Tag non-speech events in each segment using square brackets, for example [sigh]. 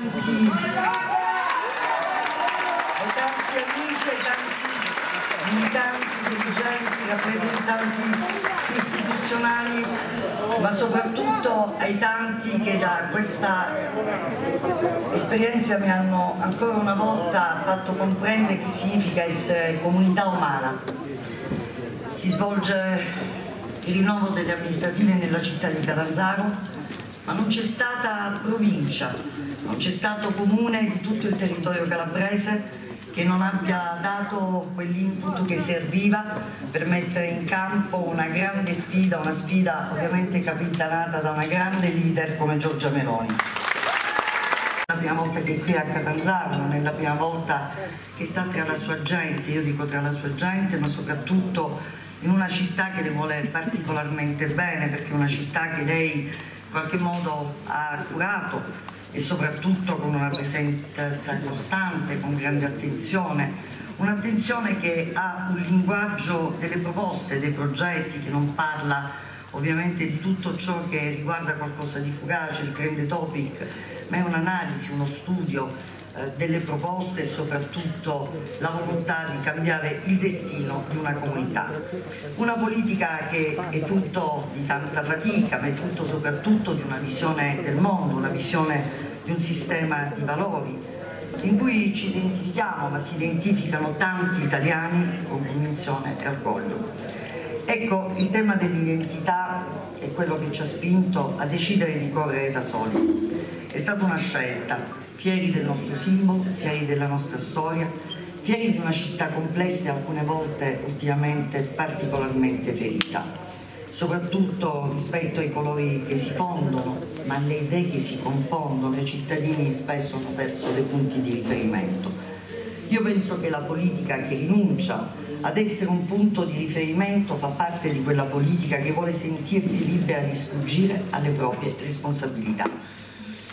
tanti, ai tanti amici, ai tanti militanti, dirigenti, rappresentanti istituzionali, ma soprattutto ai tanti che da questa esperienza mi hanno ancora una volta fatto comprendere che significa essere comunità umana. Si svolge il rinnovo delle amministrative nella città di Catanzaro, ma non c'è stata provincia, non c'è stato comune di tutto il territorio calabrese che non abbia dato quell'input che serviva per mettere in campo una grande sfida, una sfida ovviamente capitanata da una grande leader come Giorgia Meloni. È la prima volta che è qui a Catanzaro, non è la prima volta che sta tra la sua gente, io dico tra la sua gente, ma soprattutto in una città che le vuole particolarmente bene, perché è una città che lei qualche modo ha curato e soprattutto con una presenza costante, con grande attenzione, un'attenzione che ha un linguaggio delle proposte, dei progetti, che non parla ovviamente di tutto ciò che riguarda qualcosa di fugace, il trend topic, ma è un'analisi, uno studio delle proposte e soprattutto la volontà di cambiare il destino di una comunità. Una politica che è frutto di tanta fatica, ma è frutto soprattutto di una visione del mondo, una visione di un sistema di valori in cui ci identifichiamo, ma si identificano tanti italiani con convinzione e orgoglio. Ecco, il tema dell'identità è quello che ci ha spinto a decidere di correre da soli. È stata una scelta, fieri del nostro simbolo, fieri della nostra storia, fieri di una città complessa e alcune volte ultimamente particolarmente ferita, soprattutto rispetto ai colori che si fondono, ma alle idee che si confondono, i cittadini spesso hanno perso dei punti di riferimento. Io penso che la politica che rinuncia ad essere un punto di riferimento fa parte di quella politica che vuole sentirsi libera di sfuggire alle proprie responsabilità.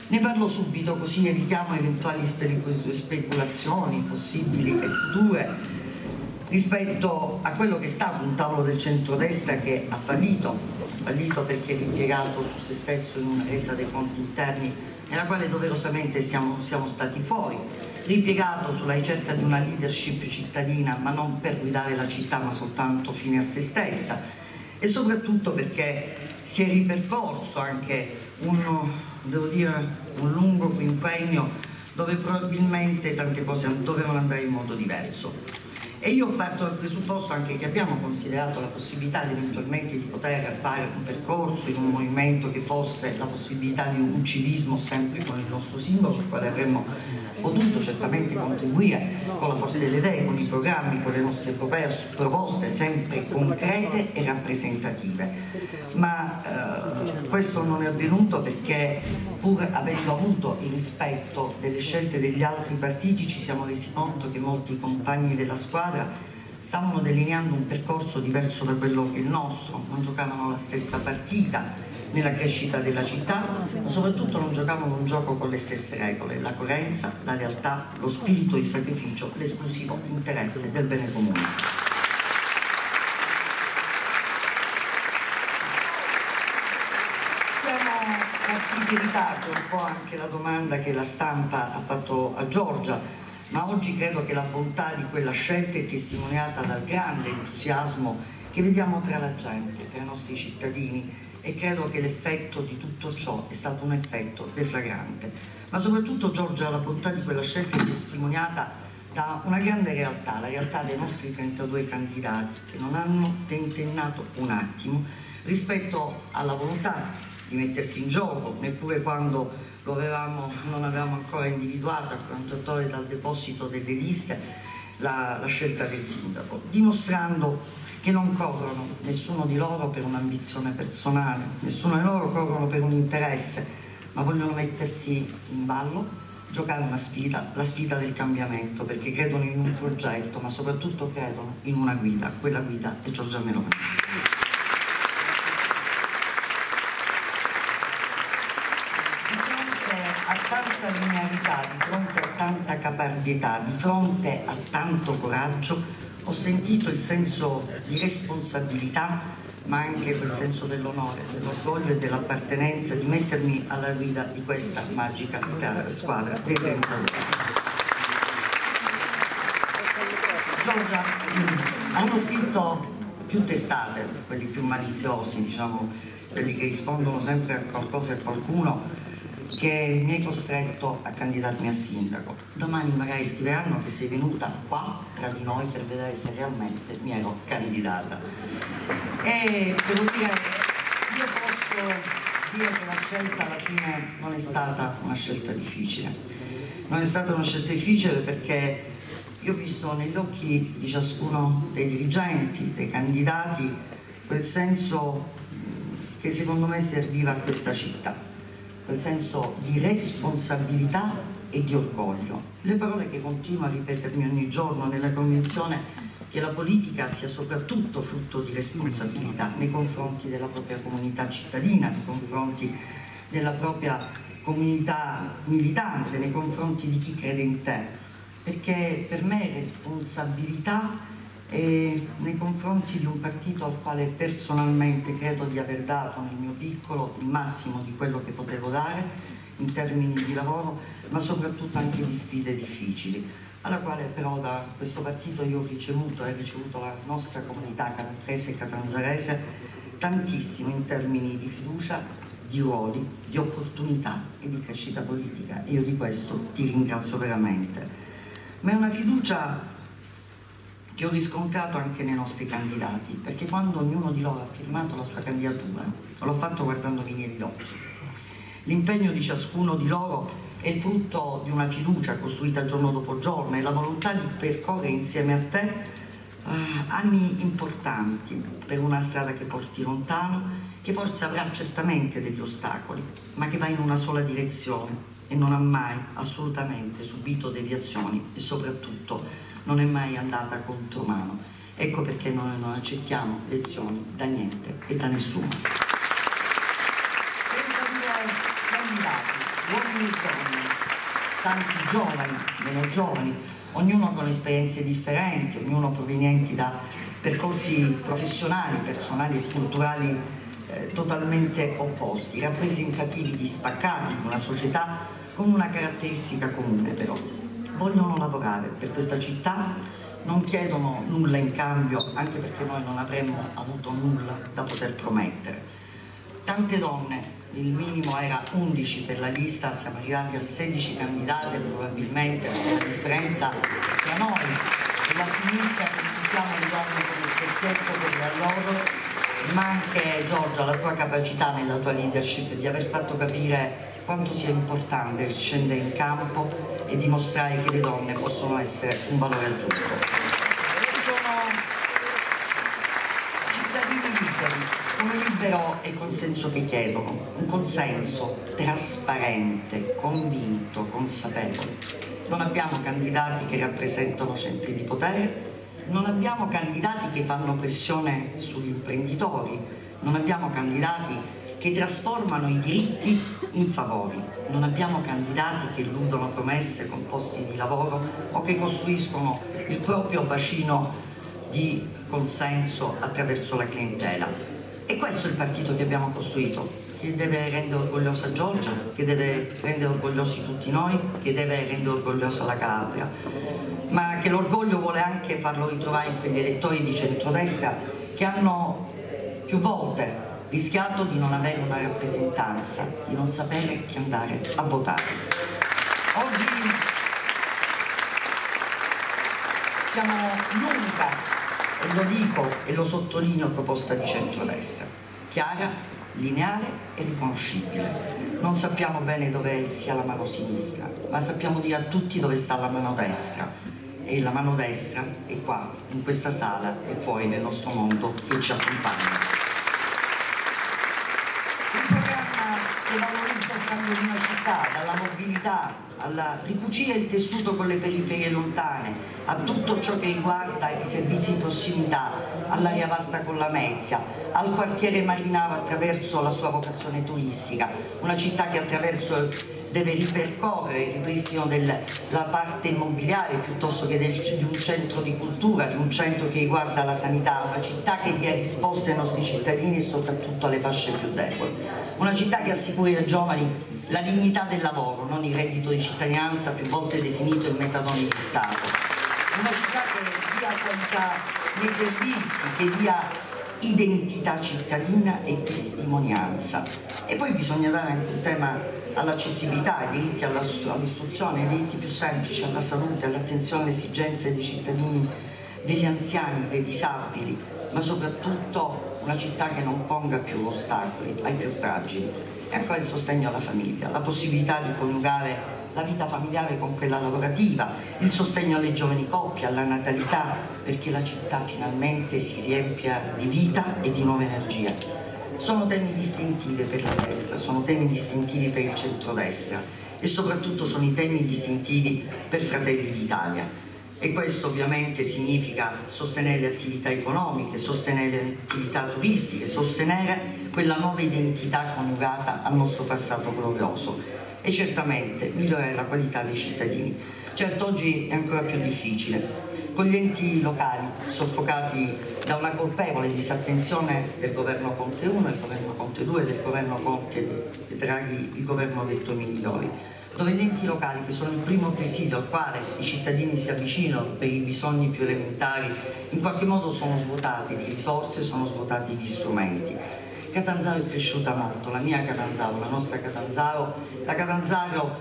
Ne parlo subito così evitiamo eventuali speculazioni possibili e future rispetto a quello che è stato un tavolo del centrodestra che ha fallito, fallito perché ripiegato su se stesso in una resa dei conti interni nella quale doverosamente stiamo, siamo stati fuori, ripiegato sulla ricerca di una leadership cittadina ma non per guidare la città ma soltanto fine a se stessa e soprattutto perché si è ripercorso anche un devo dire, un lungo quinquennio dove probabilmente tante cose dovevano andare in modo diverso. E io parto dal presupposto anche che abbiamo considerato la possibilità di eventualmente di poter fare un percorso in un movimento che fosse la possibilità di un civismo sempre con il nostro simbolo, al quale avremmo potuto certamente contribuire con la forza delle idee, con i programmi, con le nostre proposte sempre concrete e rappresentative. Ma eh, questo non è avvenuto perché pur avendo avuto il rispetto delle scelte degli altri partiti ci siamo resi conto che molti compagni della squadra stavano delineando un percorso diverso da quello che il nostro, non giocavano la stessa partita nella crescita della città, ma soprattutto non giocavano un gioco con le stesse regole, la coerenza, la realtà, lo spirito di sacrificio, l'esclusivo interesse del bene comune. di ritardo un po' anche la domanda che la stampa ha fatto a Giorgia, ma oggi credo che la bontà di quella scelta è testimoniata dal grande entusiasmo che vediamo tra la gente, tra i nostri cittadini e credo che l'effetto di tutto ciò è stato un effetto deflagrante. Ma soprattutto Giorgia la bontà di quella scelta è testimoniata da una grande realtà, la realtà dei nostri 32 candidati che non hanno tentennato un attimo rispetto alla volontà di mettersi in gioco, neppure quando avevamo, non avevamo ancora individuato a 48 ore dal deposito delle liste la, la scelta del sindaco, dimostrando che non corrono nessuno di loro per un'ambizione personale, nessuno di loro corrono per un interesse, ma vogliono mettersi in ballo, giocare una sfida, la sfida del cambiamento, perché credono in un progetto, ma soprattutto credono in una guida, quella guida è Giorgia Meloni. tanta linearità, di fronte a tanta caparbietà, di fronte a tanto coraggio, ho sentito il senso di responsabilità, ma anche quel senso dell'onore, dell'orgoglio e dell'appartenenza di mettermi alla guida di questa magica squadra. Giorgia, hanno scritto più testate, quelli più maliziosi, diciamo, quelli che rispondono sempre a qualcosa e a qualcuno, che mi hai costretto a candidarmi a sindaco. Domani magari scriveranno che sei venuta qua tra di noi per vedere se realmente mi ero candidata. E devo dire, io posso dire che la scelta alla fine non è stata una scelta difficile. Non è stata una scelta difficile perché io ho visto negli occhi di ciascuno dei dirigenti, dei candidati, quel senso che secondo me serviva a questa città quel senso di responsabilità e di orgoglio. Le parole che continuo a ripetermi ogni giorno nella convinzione che la politica sia soprattutto frutto di responsabilità nei confronti della propria comunità cittadina, nei confronti della propria comunità militante, nei confronti di chi crede in te, perché per me responsabilità e nei confronti di un partito al quale personalmente credo di aver dato nel mio piccolo il massimo di quello che potevo dare in termini di lavoro, ma soprattutto anche di sfide difficili, alla quale però da questo partito io ho ricevuto e ha ricevuto la nostra comunità calabrese e catanzarese tantissimo in termini di fiducia, di ruoli, di opportunità e di crescita politica e io di questo ti ringrazio veramente. Ma è una fiducia che ho riscontrato anche nei nostri candidati, perché quando ognuno di loro ha firmato la sua candidatura, l'ho fatto guardandomi negli occhi. L'impegno di ciascuno di loro è il frutto di una fiducia costruita giorno dopo giorno e la volontà di percorrere insieme a te uh, anni importanti per una strada che porti lontano, che forse avrà certamente degli ostacoli, ma che va in una sola direzione e non ha mai assolutamente subito deviazioni e soprattutto non è mai andata contro mano. Ecco perché noi non accettiamo lezioni da niente e da nessuno. uomini e donne, tanti giovani, meno giovani, ognuno con esperienze differenti, ognuno provenienti da percorsi professionali, personali e culturali eh, totalmente opposti, rappresentativi di spaccati una società con una caratteristica comune però, vogliono lavorare per questa città, non chiedono nulla in cambio, anche perché noi non avremmo avuto nulla da poter promettere. Tante donne, il minimo era 11 per la lista, siamo arrivati a 16 candidate, probabilmente la differenza tra noi e la sinistra che usiamo le donne come specchietto per loro, ma anche Giorgia la tua capacità nella tua leadership di aver fatto capire quanto sia importante scendere in campo e dimostrare che le donne possono essere un valore aggiunto. Sono cittadini liberi, un libero e consenso che chiedono, un consenso trasparente, convinto, consapevole. Non abbiamo candidati che rappresentano centri di potere, non abbiamo candidati che fanno pressione sugli imprenditori, non abbiamo candidati che trasformano i diritti in favori. Non abbiamo candidati che illudono promesse con posti di lavoro o che costruiscono il proprio bacino di consenso attraverso la clientela. E questo è il partito che abbiamo costruito, che deve rendere orgogliosa Giorgia, che deve rendere orgogliosi tutti noi, che deve rendere orgogliosa la Calabria, ma che l'orgoglio vuole anche farlo ritrovare in quegli elettori di centrodestra che hanno più volte rischiato di non avere una rappresentanza, di non sapere chi andare a votare. Oggi siamo l'unica, e lo dico e lo sottolineo, proposta di centrodestra, chiara, lineare e riconoscibile. Non sappiamo bene dove sia la mano sinistra, ma sappiamo dire a tutti dove sta la mano destra e la mano destra è qua, in questa sala e poi nel nostro mondo che ci accompagna. che valorizza il cambio di una città, dalla mobilità, alla ricucire il tessuto con le periferie lontane, a tutto ciò che riguarda i servizi di prossimità, all'area vasta con la Mezia, al quartiere Marinaro attraverso la sua vocazione turistica, una città che attraverso deve ripercorrere il ripristino della parte immobiliare piuttosto che del, di un centro di cultura, di un centro che riguarda la sanità, una città che dia risposte ai nostri cittadini e soprattutto alle fasce più deboli. Una città che assicuri ai giovani la dignità del lavoro, non il reddito di cittadinanza più volte definito il metadone di Stato. Una città che dia qualità nei servizi, che dia identità cittadina e testimonianza. E poi bisogna dare anche un tema all'accessibilità, ai diritti all'istruzione, ai diritti più semplici, alla salute, all'attenzione alle esigenze dei cittadini, degli anziani, dei disabili, ma soprattutto una città che non ponga più ostacoli ai più fragili. E ancora il sostegno alla famiglia, la possibilità di coniugare la vita familiare con quella lavorativa, il sostegno alle giovani coppie, alla natalità, perché la città finalmente si riempia di vita e di nuova energia. Sono temi distintivi per la destra, sono temi distintivi per il centrodestra e soprattutto sono i temi distintivi per Fratelli d'Italia. E questo ovviamente significa sostenere le attività economiche, sostenere le attività turistiche, sostenere quella nuova identità coniugata al nostro passato glorioso e certamente migliorare la qualità dei cittadini. Certo oggi è ancora più difficile, con gli enti locali soffocati da una colpevole disattenzione del governo Conte 1, del governo Conte 2, del governo Conte Draghi, il governo detto migliori, dove gli enti locali, che sono il primo presidio al quale i cittadini si avvicinano per i bisogni più elementari, in qualche modo sono svuotati di risorse, sono svuotati di strumenti. Catanzaro è cresciuta molto, la mia Catanzaro, la nostra Catanzaro, la Catanzaro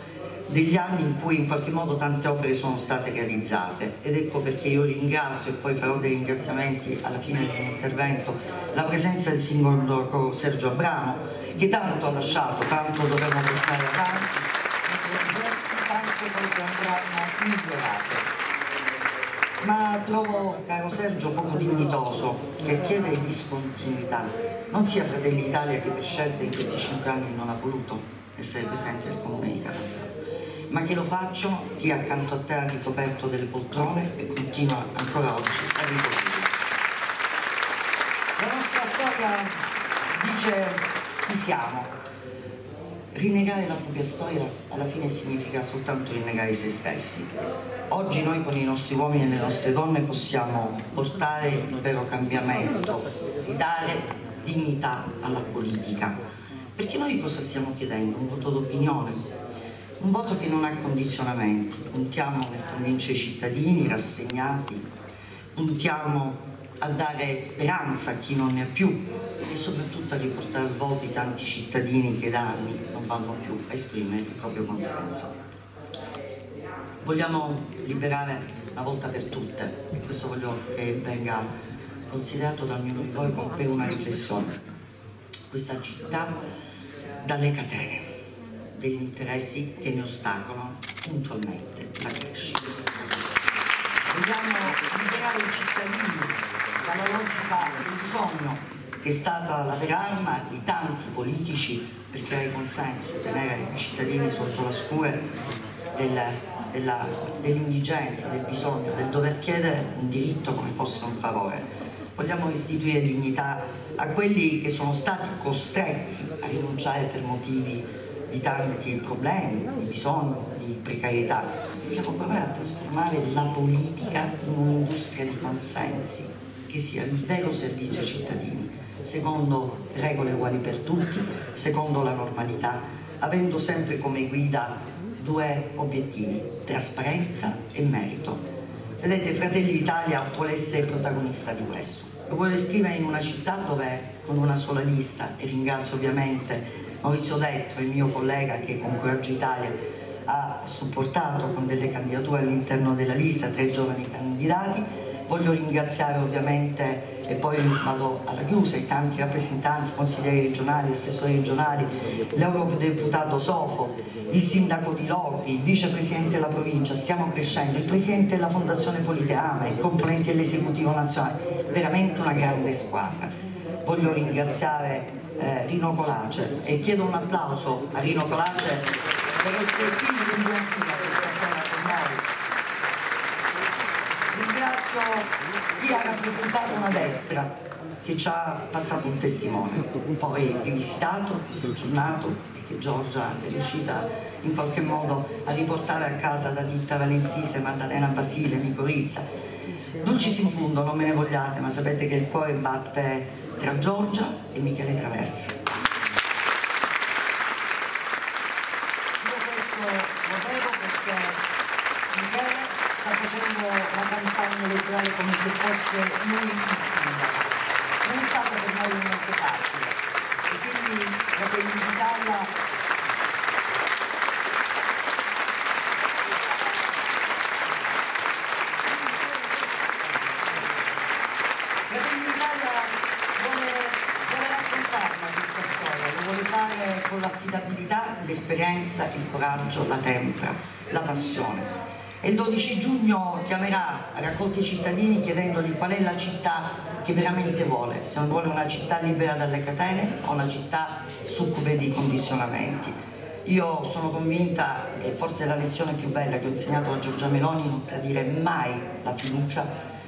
degli anni in cui in qualche modo tante opere sono state realizzate. Ed ecco perché io ringrazio e poi farò dei ringraziamenti alla fine del mio intervento la presenza del singolo Sergio Abramo che tanto ha lasciato, tanto dovremo portare avanti tante cose andranno migliorate ma trovo, caro Sergio, poco dignitoso che chiedere discontinuità. Non sia Fratelli d'Italia che per scelta in questi cinque anni non ha voluto essere presente nel comune di Catanzaro ma che lo facciano chi accanto a te ha ricoperto delle poltrone e continua ancora oggi a ricoprire. La nostra storia dice chi siamo. Rinnegare la propria storia alla fine significa soltanto rinnegare se stessi. Oggi noi con i nostri uomini e le nostre donne possiamo portare il vero cambiamento, ridare dignità alla politica. Perché noi cosa stiamo chiedendo? Un voto d'opinione, un voto che non ha condizionamenti, puntiamo nel convincere i cittadini rassegnati, puntiamo a dare speranza a chi non ne ha più e soprattutto a riportare al voto i tanti cittadini che da anni non vanno più a esprimere il proprio consenso. Vogliamo liberare una volta per tutte, e questo voglio che venga considerato da ognuno di voi per una riflessione, questa città dalle catene degli interessi che ne ostacolano puntualmente la crescita. Vogliamo liberare i cittadini dalla logica del bisogno che è stata la vera arma di tanti politici per creare consenso, tenere i cittadini sotto la scure dell'indigenza, del bisogno, del dover chiedere un diritto come fosse un favore. Vogliamo restituire dignità a quelli che sono stati costretti a rinunciare per motivi di tanti problemi, di bisogno, di precarietà. Dobbiamo provare a trasformare la politica in un'industria di consensi che sia il vero servizio ai cittadini, secondo regole uguali per tutti, secondo la normalità, avendo sempre come guida due obiettivi, trasparenza e merito. Vedete, Fratelli d'Italia vuole essere protagonista di questo. Lo vuole scrivere in una città dove con una sola lista, e ringrazio ovviamente Maurizio Detto, il mio collega che con Coraggio Italia ha supportato con delle candidature all'interno della lista tre giovani candidati. Voglio ringraziare ovviamente, e poi vado alla chiusa, i tanti rappresentanti, consiglieri regionali, assessori regionali, l'eurodeputato Sofo, il sindaco di Locri, il vicepresidente della provincia, stiamo crescendo, il presidente della Fondazione Politeama, i componenti dell'esecutivo nazionale, veramente una grande squadra. Voglio ringraziare eh, Rino Colace e chiedo un applauso a Rino Colace per essere qui in questa ringrazio chi ha rappresentato una destra che ci ha passato un testimone, poi rivisitato, tornato e che Giorgia è riuscita in qualche modo a riportare a casa da Ditta Valenzise, Maddalena Basile, Micorizia. Dulcis in fondo, non me ne vogliate, ma sapete che il cuore batte tra Giorgia e Michele Traversa. Io questo lo devo perché Michele sta facendo la campagna elettorale come se fosse lui il. Non è stato per noi un mese facile e quindi da quell'Italia con l'affidabilità, l'esperienza, il coraggio, la tempra, la passione. E il 12 giugno chiamerà raccolti cittadini chiedendogli qual è la città che veramente vuole, se vuole una città libera dalle catene o una città succube di condizionamenti. Io sono convinta, e forse la lezione più bella che ho insegnato a Giorgia Meloni, non tradire mai la fiducia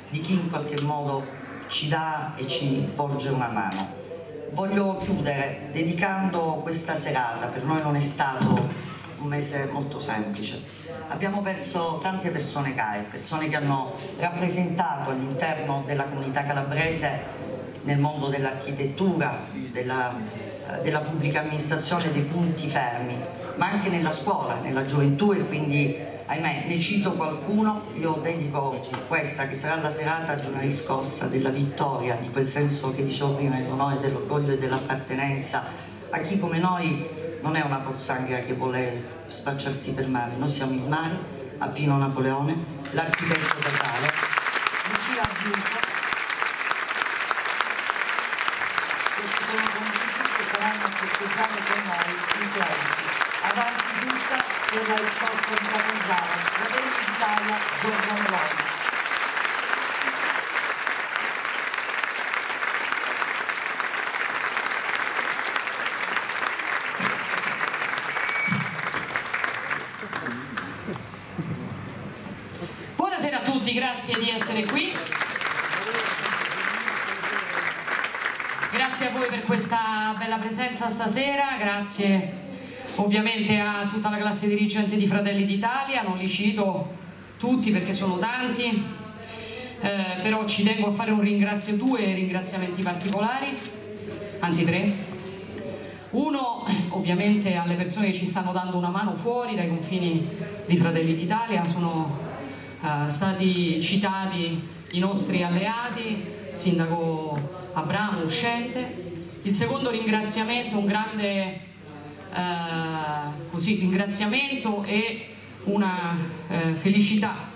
di chi in qualche modo ci dà e ci porge una mano voglio chiudere dedicando questa serata, per noi non è stato un mese molto semplice. Abbiamo perso tante persone care, persone che hanno rappresentato all'interno della comunità calabrese nel mondo dell'architettura, della, eh, della, pubblica amministrazione, dei punti fermi, ma anche nella scuola, nella gioventù e quindi ahimè ne cito qualcuno, io dedico questa che sarà la serata di una riscossa della vittoria, di quel senso che dicevo prima dell'onore, dell'orgoglio e dell'appartenenza a chi come noi non è una pozzanghera che vuole spacciarsi per mare, noi siamo il mare, a Pino Napoleone, l'architetto Casale, Lucia Abbiuso, che sono convinti che saranno a festeggiare con noi i crediti. Avanti tutta per la risposta di Catanzaro, la legge d'Italia Giorgio Meloni. Buonasera a tutti, grazie di essere qui. Grazie a voi per questa bella presenza stasera, grazie ovviamente a tutta la classe dirigente di Fratelli d'Italia, non li cito tutti perché sono tanti, eh, però ci tengo a fare un ringrazio, due ringraziamenti particolari, anzi tre. Uno ovviamente alle persone che ci stanno dando una mano fuori dai confini di Fratelli d'Italia, sono eh, stati citati i nostri alleati, sindaco Abramo uscente. Il secondo ringraziamento, un grande eh, così, ringraziamento e una eh, felicità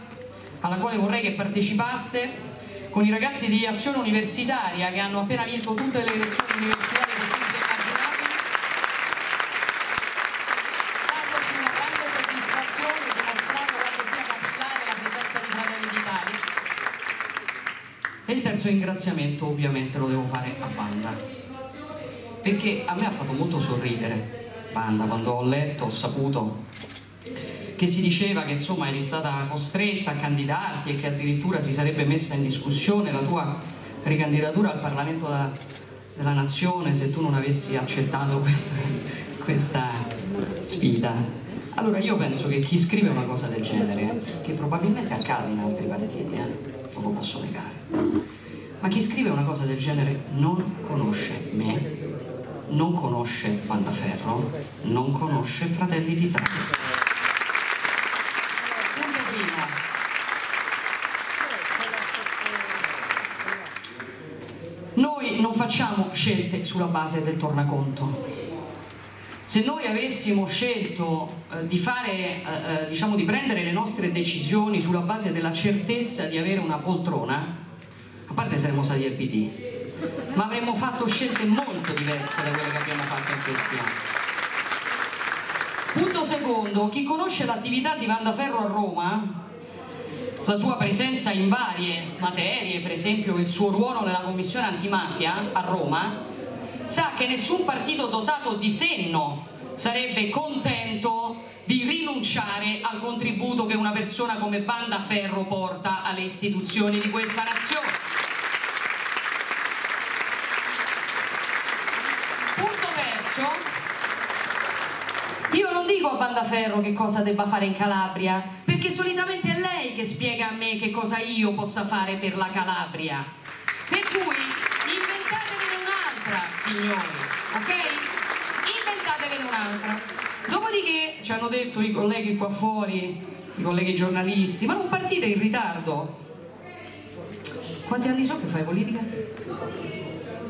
alla quale vorrei che partecipaste con i ragazzi di Azione Universitaria che hanno appena vinto tutte le elezioni universitarie possibili e immaginabili dandoci una grande soddisfazione dimostrando quanto sia capitale la presenza di Fratelli d'Italia. E il terzo ringraziamento ovviamente lo devo fare a Banda perché a me ha fatto molto sorridere banda, quando ho letto, ho saputo che si diceva che insomma eri stata costretta a candidarti e che addirittura si sarebbe messa in discussione la tua ricandidatura al Parlamento da, della Nazione se tu non avessi accettato questa, questa sfida. Allora io penso che chi scrive una cosa del genere, che probabilmente accade in altri partiti, eh, non lo posso negare, ma chi scrive una cosa del genere non conosce me non conosce Pandaferro, non conosce Fratelli d'Italia. Noi non facciamo scelte sulla base del tornaconto. Se noi avessimo scelto eh, di, fare, eh, eh diciamo, di prendere le nostre decisioni sulla base della certezza di avere una poltrona, a parte saremmo stati al PD, ma avremmo fatto scelte molto diverse da quelle che abbiamo fatto in questi anni. Punto secondo, chi conosce l'attività di Vandaferro a Roma, la sua presenza in varie materie, per esempio il suo ruolo nella commissione antimafia a Roma, sa che nessun partito dotato di senno sarebbe contento di rinunciare al contributo che una persona come Banda Ferro porta alle istituzioni di questa nazione. Terzo, io non dico a Bandaferro che cosa debba fare in Calabria, perché solitamente è lei che spiega a me che cosa io possa fare per la Calabria. Per cui inventatevene un'altra, signori, ok? Inventatevene un'altra. Dopodiché ci hanno detto i colleghi qua fuori, i colleghi giornalisti, ma non partite in ritardo. Quanti anni so che fai politica?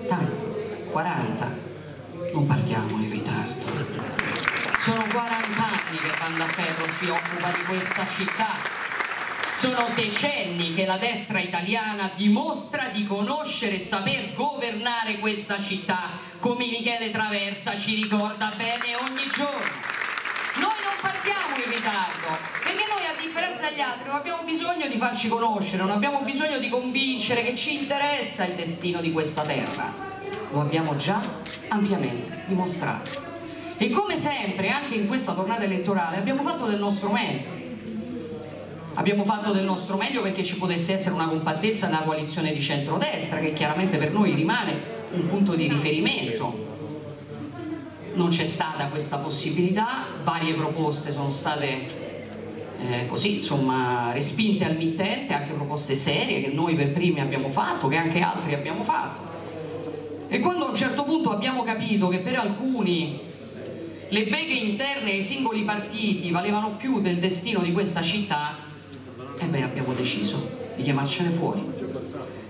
Tanti, 40. Non partiamo in ritardo. Sono 40 anni che Pandaferro si occupa di questa città. Sono decenni che la destra italiana dimostra di conoscere e saper governare questa città, come Michele Traversa ci ricorda bene ogni giorno. Noi non partiamo in ritardo, perché noi a differenza degli altri non abbiamo bisogno di farci conoscere, non abbiamo bisogno di convincere che ci interessa il destino di questa terra. Lo abbiamo già ampiamente dimostrato. E come sempre, anche in questa tornata elettorale, abbiamo fatto del nostro meglio. Abbiamo fatto del nostro meglio perché ci potesse essere una compattezza nella coalizione di centrodestra, che chiaramente per noi rimane un punto di riferimento. Non c'è stata questa possibilità, varie proposte sono state eh, così, insomma, respinte al mittente, anche proposte serie che noi per primi abbiamo fatto, che anche altri abbiamo fatto. E quando a un certo punto abbiamo capito che per alcuni le beghe interne ai singoli partiti valevano più del destino di questa città, e beh abbiamo deciso di chiamarcene fuori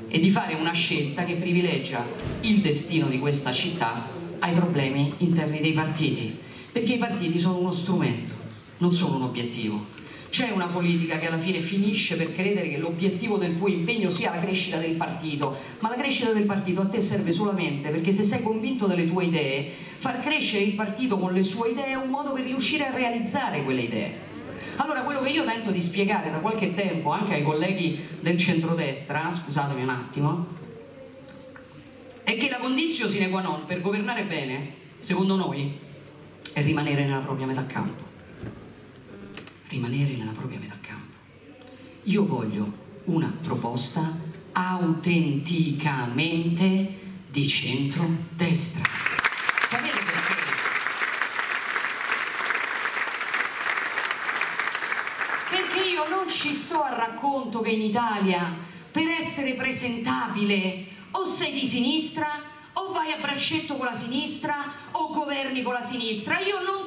e di fare una scelta che privilegia il destino di questa città ai problemi interni dei partiti, perché i partiti sono uno strumento, non sono un obiettivo. C'è una politica che alla fine finisce per credere che l'obiettivo del tuo impegno sia la crescita del partito, ma la crescita del partito a te serve solamente perché se sei convinto delle tue idee far crescere il partito con le sue idee è un modo per riuscire a realizzare quelle idee. Allora quello che io tento di spiegare da qualche tempo anche ai colleghi del centrodestra, scusatemi un attimo, è che la condizione sine qua non per governare bene, secondo noi, è rimanere nella propria metà campo. Rimanere nella propria metà campo. Io voglio una proposta autenticamente di centro-destra. ci sto a racconto che in Italia per essere presentabile o sei di sinistra o vai a braccetto con la sinistra o governi con la sinistra. Io non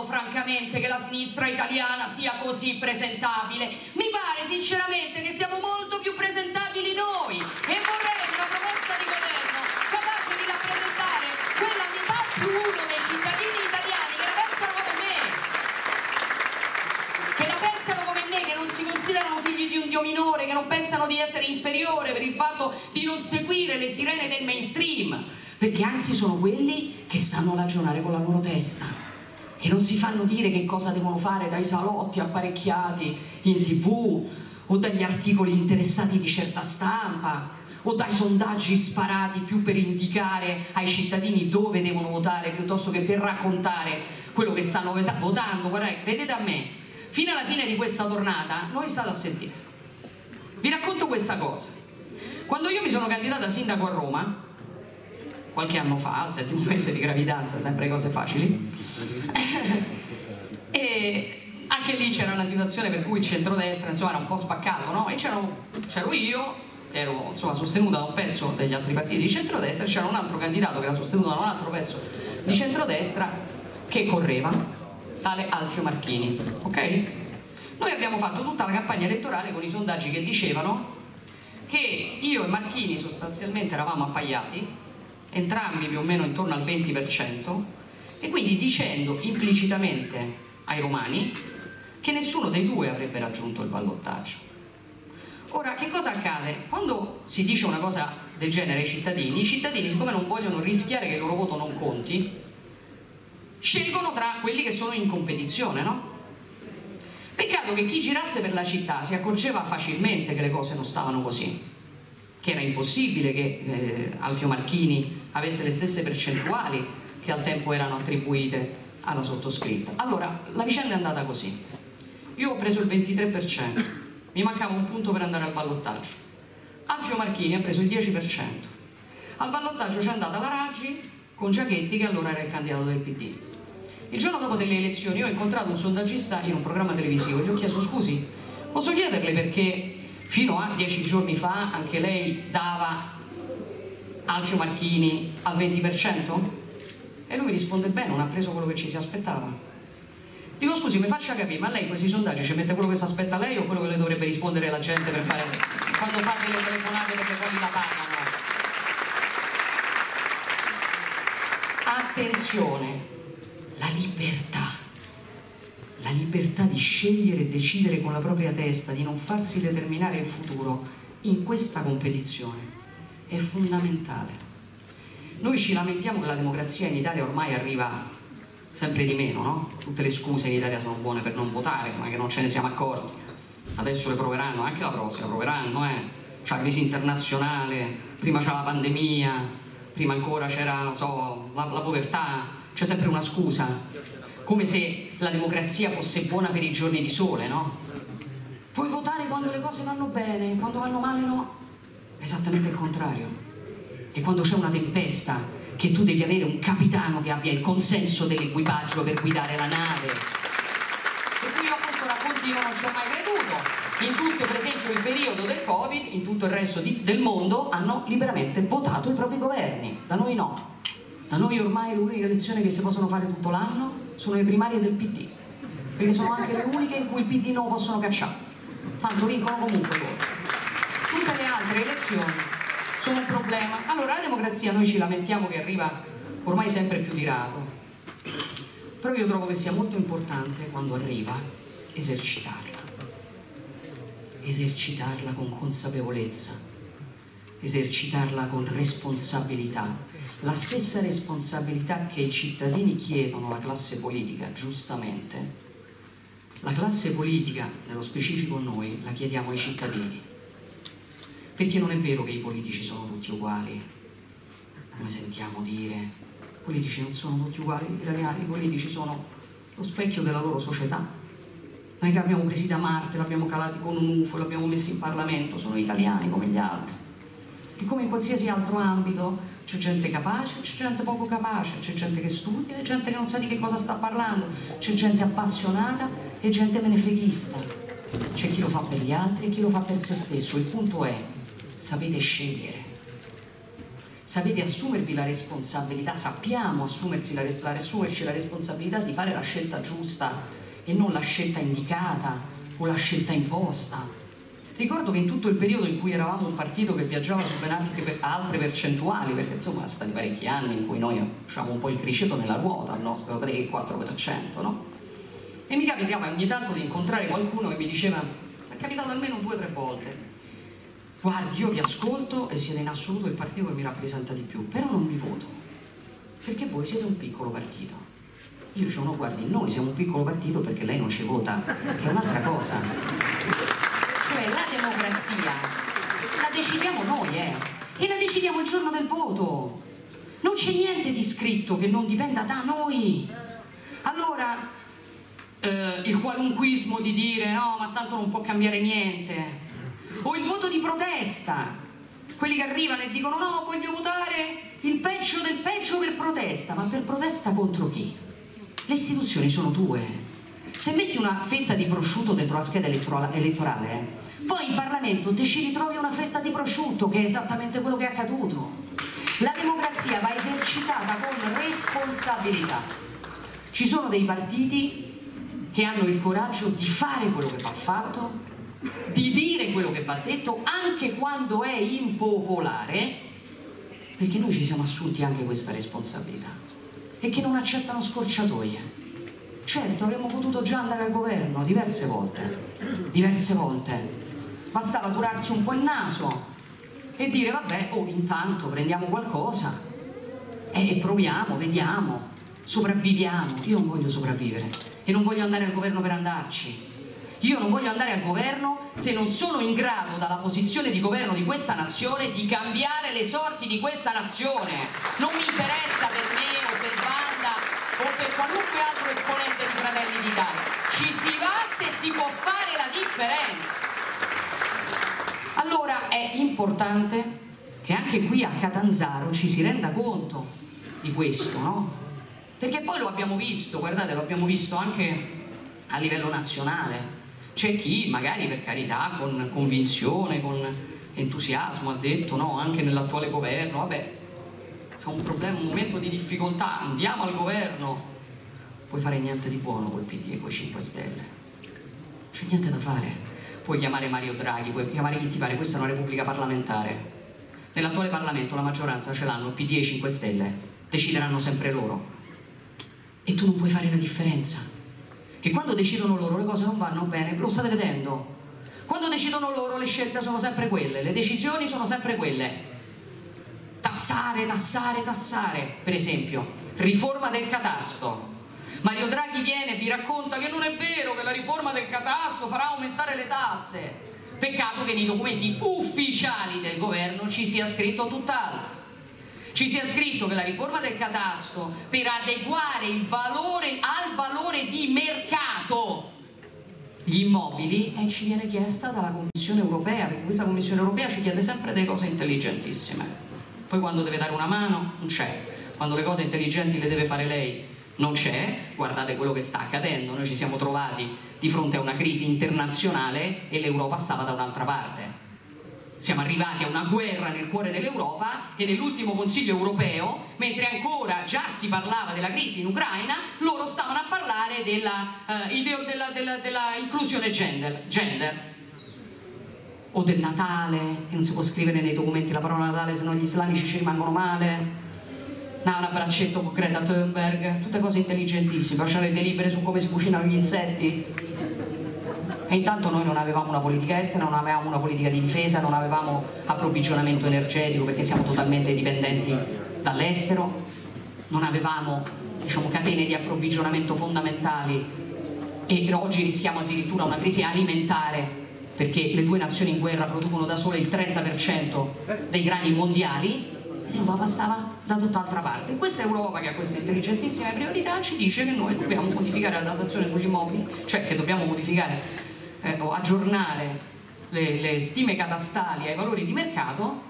trovo francamente che la sinistra italiana sia così presentabile. Mi pare sinceramente che siamo molto più presentabili noi e vorrei una proposta di governo capace di rappresentare quella metà più uno dei cittadini italiani che la pensano come me. Che la pensano come me, che non si considerano figli di un dio minore, che non pensano di essere inferiore per il fatto di non seguire le sirene del mainstream, perché anzi sono quelli che sanno ragionare con la loro testa, non si fanno dire che cosa devono fare dai salotti apparecchiati in tv o dagli articoli interessati di certa stampa o dai sondaggi sparati più per indicare ai cittadini dove devono votare piuttosto che per raccontare quello che stanno votando. Guardate, credete a me, fino alla fine di questa tornata noi state a sentire vi racconto questa cosa quando io mi sono candidata a sindaco a Roma qualche anno fa, al settimo [laughs] mese di gravidanza sempre cose facili [laughs] e anche lì c'era una situazione per cui il centrodestra insomma era un po' spaccato no? e c'ero io ero insomma, sostenuta da un pezzo degli altri partiti di centrodestra e c'era un altro candidato che era sostenuto da un altro pezzo di centrodestra che correva tale Alfio Marchini, ok? Noi abbiamo fatto tutta la campagna elettorale con i sondaggi che dicevano che io e Marchini sostanzialmente eravamo appaiati, entrambi più o meno intorno al 20%, e quindi dicendo implicitamente ai romani che nessuno dei due avrebbe raggiunto il ballottaggio. Ora, che cosa accade? Quando si dice una cosa del genere ai cittadini, i cittadini, siccome non vogliono rischiare che il loro voto non conti, scelgono tra quelli che sono in competizione, no? Peccato che chi girasse per la città si accorgeva facilmente che le cose non stavano così, che era impossibile che eh, Alfio Marchini avesse le stesse percentuali che al tempo erano attribuite alla sottoscritta. Allora, la vicenda è andata così. Io ho preso il 23%, mi mancava un punto per andare al ballottaggio. Alfio Marchini ha preso il 10%. Al ballottaggio c'è andata la Raggi con Giachetti che allora era il candidato del PD. Il giorno dopo delle elezioni ho incontrato un sondaggista in un programma televisivo e gli ho chiesto scusi, posso chiederle perché fino a dieci giorni fa anche lei dava Alfio Marchini al 20%? E lui mi risponde, beh, non ha preso quello che ci si aspettava. Dico, scusi, mi faccia capire, ma lei questi sondaggi ci mette quello che si aspetta lei o quello che le dovrebbe rispondere la gente per fare, quando fa delle telefonate perché poi la pagano? Attenzione, la libertà, la libertà di scegliere e decidere con la propria testa, di non farsi determinare il futuro in questa competizione è fondamentale. Noi ci lamentiamo che la democrazia in Italia ormai arriva sempre di meno, no? Tutte le scuse in Italia sono buone per non votare, ma che non ce ne siamo accorti. Adesso le proveranno, anche la prossima proveranno, eh. C'è la crisi internazionale, prima c'è la pandemia, prima ancora c'era, so, la, la povertà, c'è sempre una scusa, come se la democrazia fosse buona per i giorni di sole, no? Puoi votare quando le cose vanno bene, quando vanno male no. Esattamente il contrario e quando c'è una tempesta che tu devi avere un capitano che abbia il consenso dell'equipaggio per guidare la nave. Per cui io a questo raccontino non ci ho mai creduto. In tutto, per esempio, il periodo del Covid, in tutto il resto di, del mondo, hanno liberamente votato i propri governi. Da noi no. Da noi ormai le uniche elezioni che si possono fare tutto l'anno sono le primarie del PD. Perché sono anche le uniche in cui il PD non possono cacciare. Tanto vincono comunque loro. Altre elezioni sono un problema. Allora la democrazia noi ci lamentiamo che arriva ormai sempre più di rado, però io trovo che sia molto importante quando arriva esercitarla, esercitarla con consapevolezza, esercitarla con responsabilità, la stessa responsabilità che i cittadini chiedono alla classe politica, giustamente. La classe politica, nello specifico noi, la chiediamo ai cittadini perché non è vero che i politici sono tutti uguali, come sentiamo dire. I politici non sono tutti uguali, gli italiani, i politici sono lo specchio della loro società. Noi che abbiamo presi da Marte, l'abbiamo calati con un UFO, l'abbiamo messi in Parlamento, sono italiani come gli altri. E come in qualsiasi altro ambito c'è gente capace, c'è gente poco capace, c'è gente che studia e gente che non sa di che cosa sta parlando, c'è gente appassionata e gente menefreghista. C'è chi lo fa per gli altri e chi lo fa per se stesso. Il punto è sapete scegliere, sapete assumervi la responsabilità, sappiamo assumerci la, la, assumerci la responsabilità di fare la scelta giusta e non la scelta indicata o la scelta imposta. Ricordo che in tutto il periodo in cui eravamo un partito che viaggiava su ben altre, altre percentuali, perché insomma sono stati parecchi anni in cui noi facciamo un po' il criceto nella ruota, il nostro 3-4%, no? E mi capitava ogni tanto di incontrare qualcuno che mi diceva, è capitato almeno due o tre volte, guardi io vi ascolto e siete in assoluto il partito che mi rappresenta di più, però non vi voto, perché voi siete un piccolo partito. Io dicevo no guardi, noi siamo un piccolo partito perché lei non ci vota, che è un'altra cosa. Cioè la democrazia la decidiamo noi, eh, e la decidiamo il giorno del voto. Non c'è niente di scritto che non dipenda da noi. Allora, eh, il qualunquismo di dire no, ma tanto non può cambiare niente, o il voto di protesta, quelli che arrivano e dicono no, voglio votare il peggio del peggio per protesta, ma per protesta contro chi? Le istituzioni sono tue. Se metti una fetta di prosciutto dentro la scheda elettorale, eh, poi in Parlamento ti ci ritrovi una fetta di prosciutto, che è esattamente quello che è accaduto. La democrazia va esercitata con responsabilità. Ci sono dei partiti che hanno il coraggio di fare quello che va fatto di dire quello che va detto anche quando è impopolare, perché noi ci siamo assunti anche questa responsabilità e che non accettano scorciatoie. Certo, avremmo potuto già andare al governo diverse volte, diverse volte. Bastava durarsi un po' il naso e dire vabbè, oh, intanto prendiamo qualcosa e proviamo, vediamo, sopravviviamo. Io non voglio sopravvivere e non voglio andare al governo per andarci io non voglio andare al governo se non sono in grado dalla posizione di governo di questa nazione di cambiare le sorti di questa nazione. Non mi interessa per me o per Banda o per qualunque altro esponente di Fratelli d'Italia. Ci si va se si può fare la differenza. Allora è importante che anche qui a Catanzaro ci si renda conto di questo, no? Perché poi lo abbiamo visto, guardate, lo abbiamo visto anche a livello nazionale. C'è chi magari per carità, con convinzione, con entusiasmo ha detto no, anche nell'attuale governo, vabbè, c'è un problema, un momento di difficoltà, andiamo al governo, puoi fare niente di buono col PD e con i 5 Stelle. C'è niente da fare. Puoi chiamare Mario Draghi, puoi chiamare chi ti pare, questa è una repubblica parlamentare. Nell'attuale Parlamento la maggioranza ce l'hanno PD e i 5 Stelle, decideranno sempre loro. E tu non puoi fare la differenza. E quando decidono loro le cose non vanno bene, lo state vedendo. Quando decidono loro le scelte sono sempre quelle, le decisioni sono sempre quelle. Tassare, tassare, tassare, per esempio, riforma del catasto. Mario Draghi viene e vi racconta che non è vero che la riforma del catasto farà aumentare le tasse. Peccato che nei documenti ufficiali del governo ci sia scritto tutt'altro. Ci sia scritto che la riforma del catasto per adeguare il valore al valore di mercato gli immobili e ci viene chiesta dalla Commissione europea, perché questa Commissione europea ci chiede sempre delle cose intelligentissime. Poi quando deve dare una mano non c'è, quando le cose intelligenti le deve fare lei non c'è, guardate quello che sta accadendo, noi ci siamo trovati di fronte a una crisi internazionale e l'Europa stava da un'altra parte. Siamo arrivati a una guerra nel cuore dell'Europa e nell'ultimo Consiglio europeo, mentre ancora già si parlava della crisi in Ucraina, loro stavano a parlare della, uh, della, della, della inclusione gender, gender, o del Natale, che non si può scrivere nei documenti la parola Natale se no gli islamici ci rimangono male. No, un abbraccetto con Greta Thunberg, tutte cose intelligentissime, lasciare delibere su come si cucinano gli insetti, e intanto noi non avevamo una politica estera, non avevamo una politica di difesa, non avevamo approvvigionamento energetico perché siamo totalmente dipendenti dall'estero, non avevamo diciamo, catene di approvvigionamento fondamentali e oggi rischiamo addirittura una crisi alimentare perché le due nazioni in guerra producono da sole il 30% dei grani mondiali l'Europa stava da tutt'altra parte. Questa Europa che ha queste intelligentissime priorità ci dice che noi dobbiamo modificare la tassazione sugli immobili, cioè che dobbiamo modificare eh, o aggiornare le, le stime catastali ai valori di mercato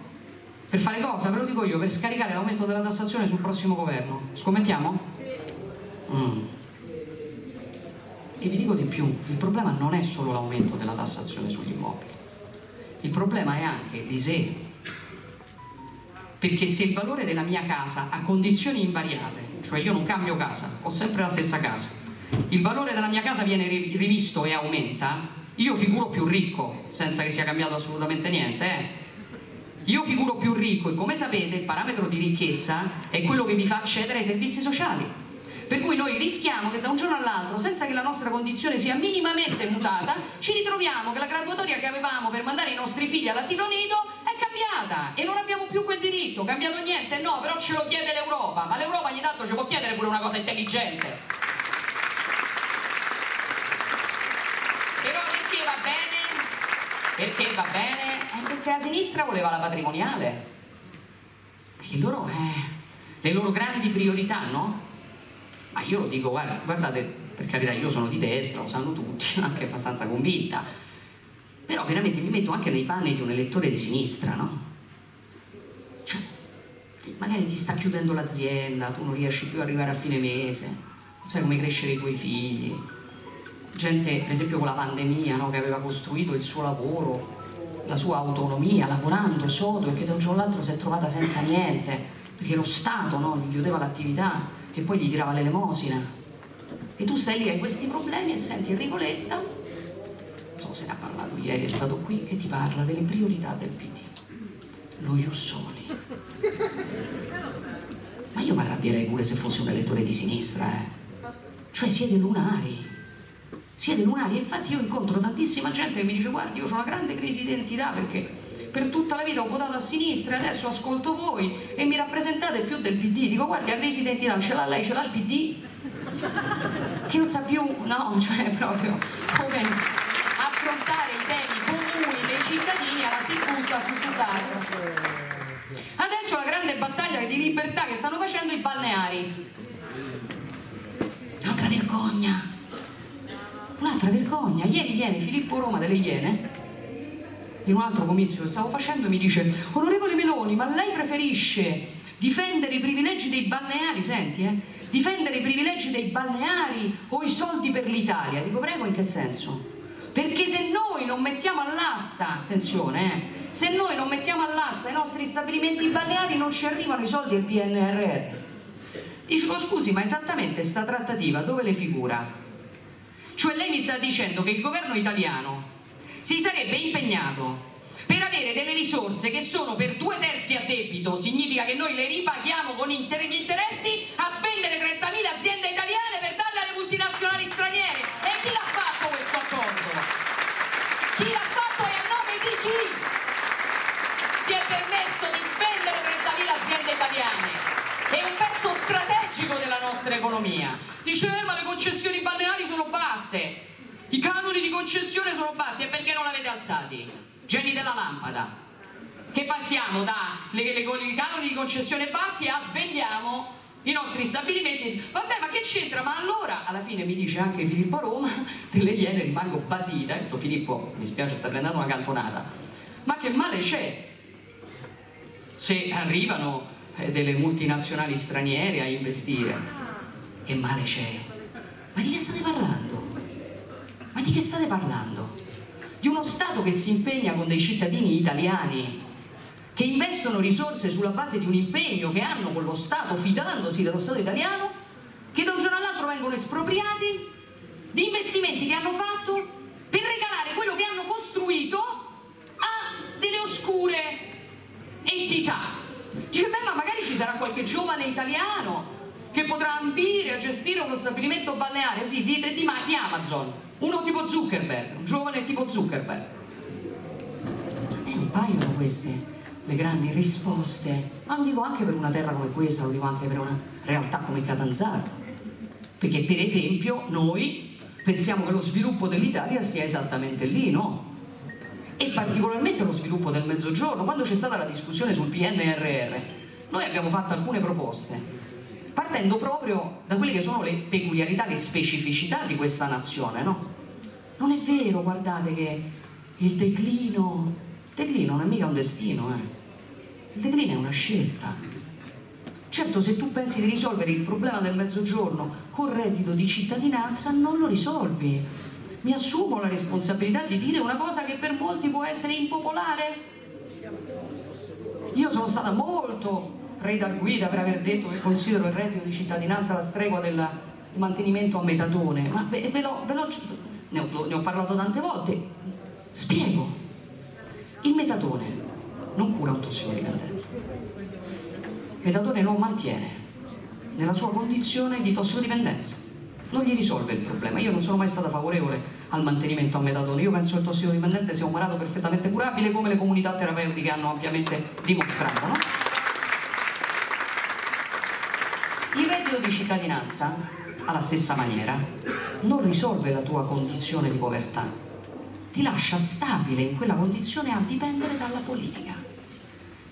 per fare cosa? Ve lo dico io, per scaricare l'aumento della tassazione sul prossimo governo. Scommettiamo? Mm. E vi dico di più, il problema non è solo l'aumento della tassazione sugli immobili, il problema è anche di se. Perché se il valore della mia casa ha condizioni invariate, cioè io non cambio casa, ho sempre la stessa casa, il valore della mia casa viene rivisto e aumenta, io figuro più ricco, senza che sia cambiato assolutamente niente, eh? Io figuro più ricco e come sapete il parametro di ricchezza è quello che vi fa accedere ai servizi sociali. Per cui noi rischiamo che da un giorno all'altro, senza che la nostra condizione sia minimamente mutata, ci ritroviamo che la graduatoria che avevamo per mandare i nostri figli all'asilo nido è cambiata e non abbiamo più quel diritto. Cambiato niente? No, però ce lo chiede l'Europa, ma l'Europa ogni tanto ci può chiedere pure una cosa intelligente. Perché va bene? Eh, perché la sinistra voleva la patrimoniale. Perché loro, eh, le loro grandi priorità, no? Ma io lo dico, guarda, guardate, per carità, io sono di destra, lo sanno tutti, [laughs] anche abbastanza convinta. Però veramente mi metto anche nei panni di un elettore di sinistra, no? Cioè, magari ti sta chiudendo l'azienda, tu non riesci più ad arrivare a fine mese, non sai come crescere i tuoi figli gente per esempio con la pandemia no, che aveva costruito il suo lavoro, la sua autonomia, lavorando sodo e che da un giorno all'altro si è trovata senza niente, perché lo Stato no, gli chiudeva l'attività e poi gli tirava l'elemosina. E tu stai lì, hai questi problemi e senti Enrico Letta, non so se ne ha parlato ieri, è stato qui, che ti parla delle priorità del PD. Lo Jussoli. Ma io mi arrabbierei pure se fossi un elettore di sinistra, eh. Cioè siete lunari siete lunari. Infatti io incontro tantissima gente che mi dice guardi io ho una grande crisi di identità perché per tutta la vita ho votato a sinistra e adesso ascolto voi e mi rappresentate più del PD. Dico guardi la crisi di identità ce l'ha lei, ce l'ha il PD? Che non sa più, no, [laughs] cioè proprio come affrontare i temi comuni dei cittadini alla si butta tutt'altro. Adesso la grande battaglia di libertà che stanno facendo i balneari vergogna, un'altra vergogna. Ieri viene Filippo Roma delle Iene in un altro comizio che stavo facendo mi dice onorevole Meloni ma lei preferisce difendere i privilegi dei balneari? Senti eh. Difendere i privilegi dei balneari o i soldi per l'Italia? Dico prego in che senso? Perché se noi non mettiamo all'asta attenzione eh, se noi non mettiamo all'asta i nostri stabilimenti balneari non ci arrivano i soldi del PNRR dico scusi ma esattamente sta trattativa dove le figura cioè lei mi sta dicendo che il governo italiano si sarebbe impegnato per avere delle risorse che sono per due terzi a debito, significa che noi le ripaghiamo con gli interessi a spendere 30.000 aziende italiane per darle alle multinazionali straniere. E chi l'ha fatto questo accordo? Chi l'ha fatto e a nome di chi? Si è permesso di spendere 30.000 aziende italiane. È un pezzo strategico della nostra economia. Dice, eh, le concessioni basse. I canoni di concessione sono bassi e perché non l'avete alzati? Geni della lampada. Che passiamo da le, le, i canoni di concessione bassi a svendiamo i nostri stabilimenti. Vabbè, ma che c'entra? Ma allora, alla fine mi dice anche Filippo Roma, [laughs] delle Iene rimango basita. Ho detto Filippo, mi spiace, sta prendendo una cantonata. Ma che male c'è? Se arrivano eh, delle multinazionali straniere a investire, che male c'è? Ma di che state parlando? Ma di che state parlando? Di uno Stato che si impegna con dei cittadini italiani che investono risorse sulla base di un impegno che hanno con lo Stato, fidandosi dello Stato italiano, che da un giorno all'altro vengono espropriati di investimenti che hanno fatto per regalare quello che hanno costruito a delle oscure entità. Dice, beh, ma magari ci sarà qualche giovane italiano che potrà ambire a gestire uno stabilimento balneare, sì, di, di, di Amazon, uno tipo Zuckerberg, un giovane tipo Zuckerberg. Me non paiono queste le grandi risposte, ma lo dico anche per una terra come questa, lo dico anche per una realtà come Catanzaro. Perché per esempio noi pensiamo che lo sviluppo dell'Italia sia esattamente lì, no? E particolarmente lo sviluppo del mezzogiorno. Quando c'è stata la discussione sul PNRR, noi abbiamo fatto alcune proposte partendo proprio da quelle che sono le peculiarità, le specificità di questa nazione, no? Non è vero, guardate, che il declino, il declino non è mica un destino, eh. Il declino è una scelta. Certo, se tu pensi di risolvere il problema del mezzogiorno con reddito di cittadinanza, non lo risolvi. Mi assumo la responsabilità di dire una cosa che per molti può essere impopolare. Io sono stata molto reda guida per aver detto che considero il reddito di cittadinanza la stregua del mantenimento a metatone, ma ve, ve lo, ve lo, ne, ho, ne ho parlato tante volte. Spiego. Il metatone non cura un tossicodipendente. Il metatone lo mantiene nella sua condizione di tossicodipendenza. Non gli risolve il problema. Io non sono mai stata favorevole al mantenimento a metatone. Io penso che il tossicodipendente sia un malato perfettamente curabile come le comunità terapeutiche hanno ampiamente dimostrato. No? Il reddito di cittadinanza, alla stessa maniera, non risolve la tua condizione di povertà, ti lascia stabile in quella condizione a dipendere dalla politica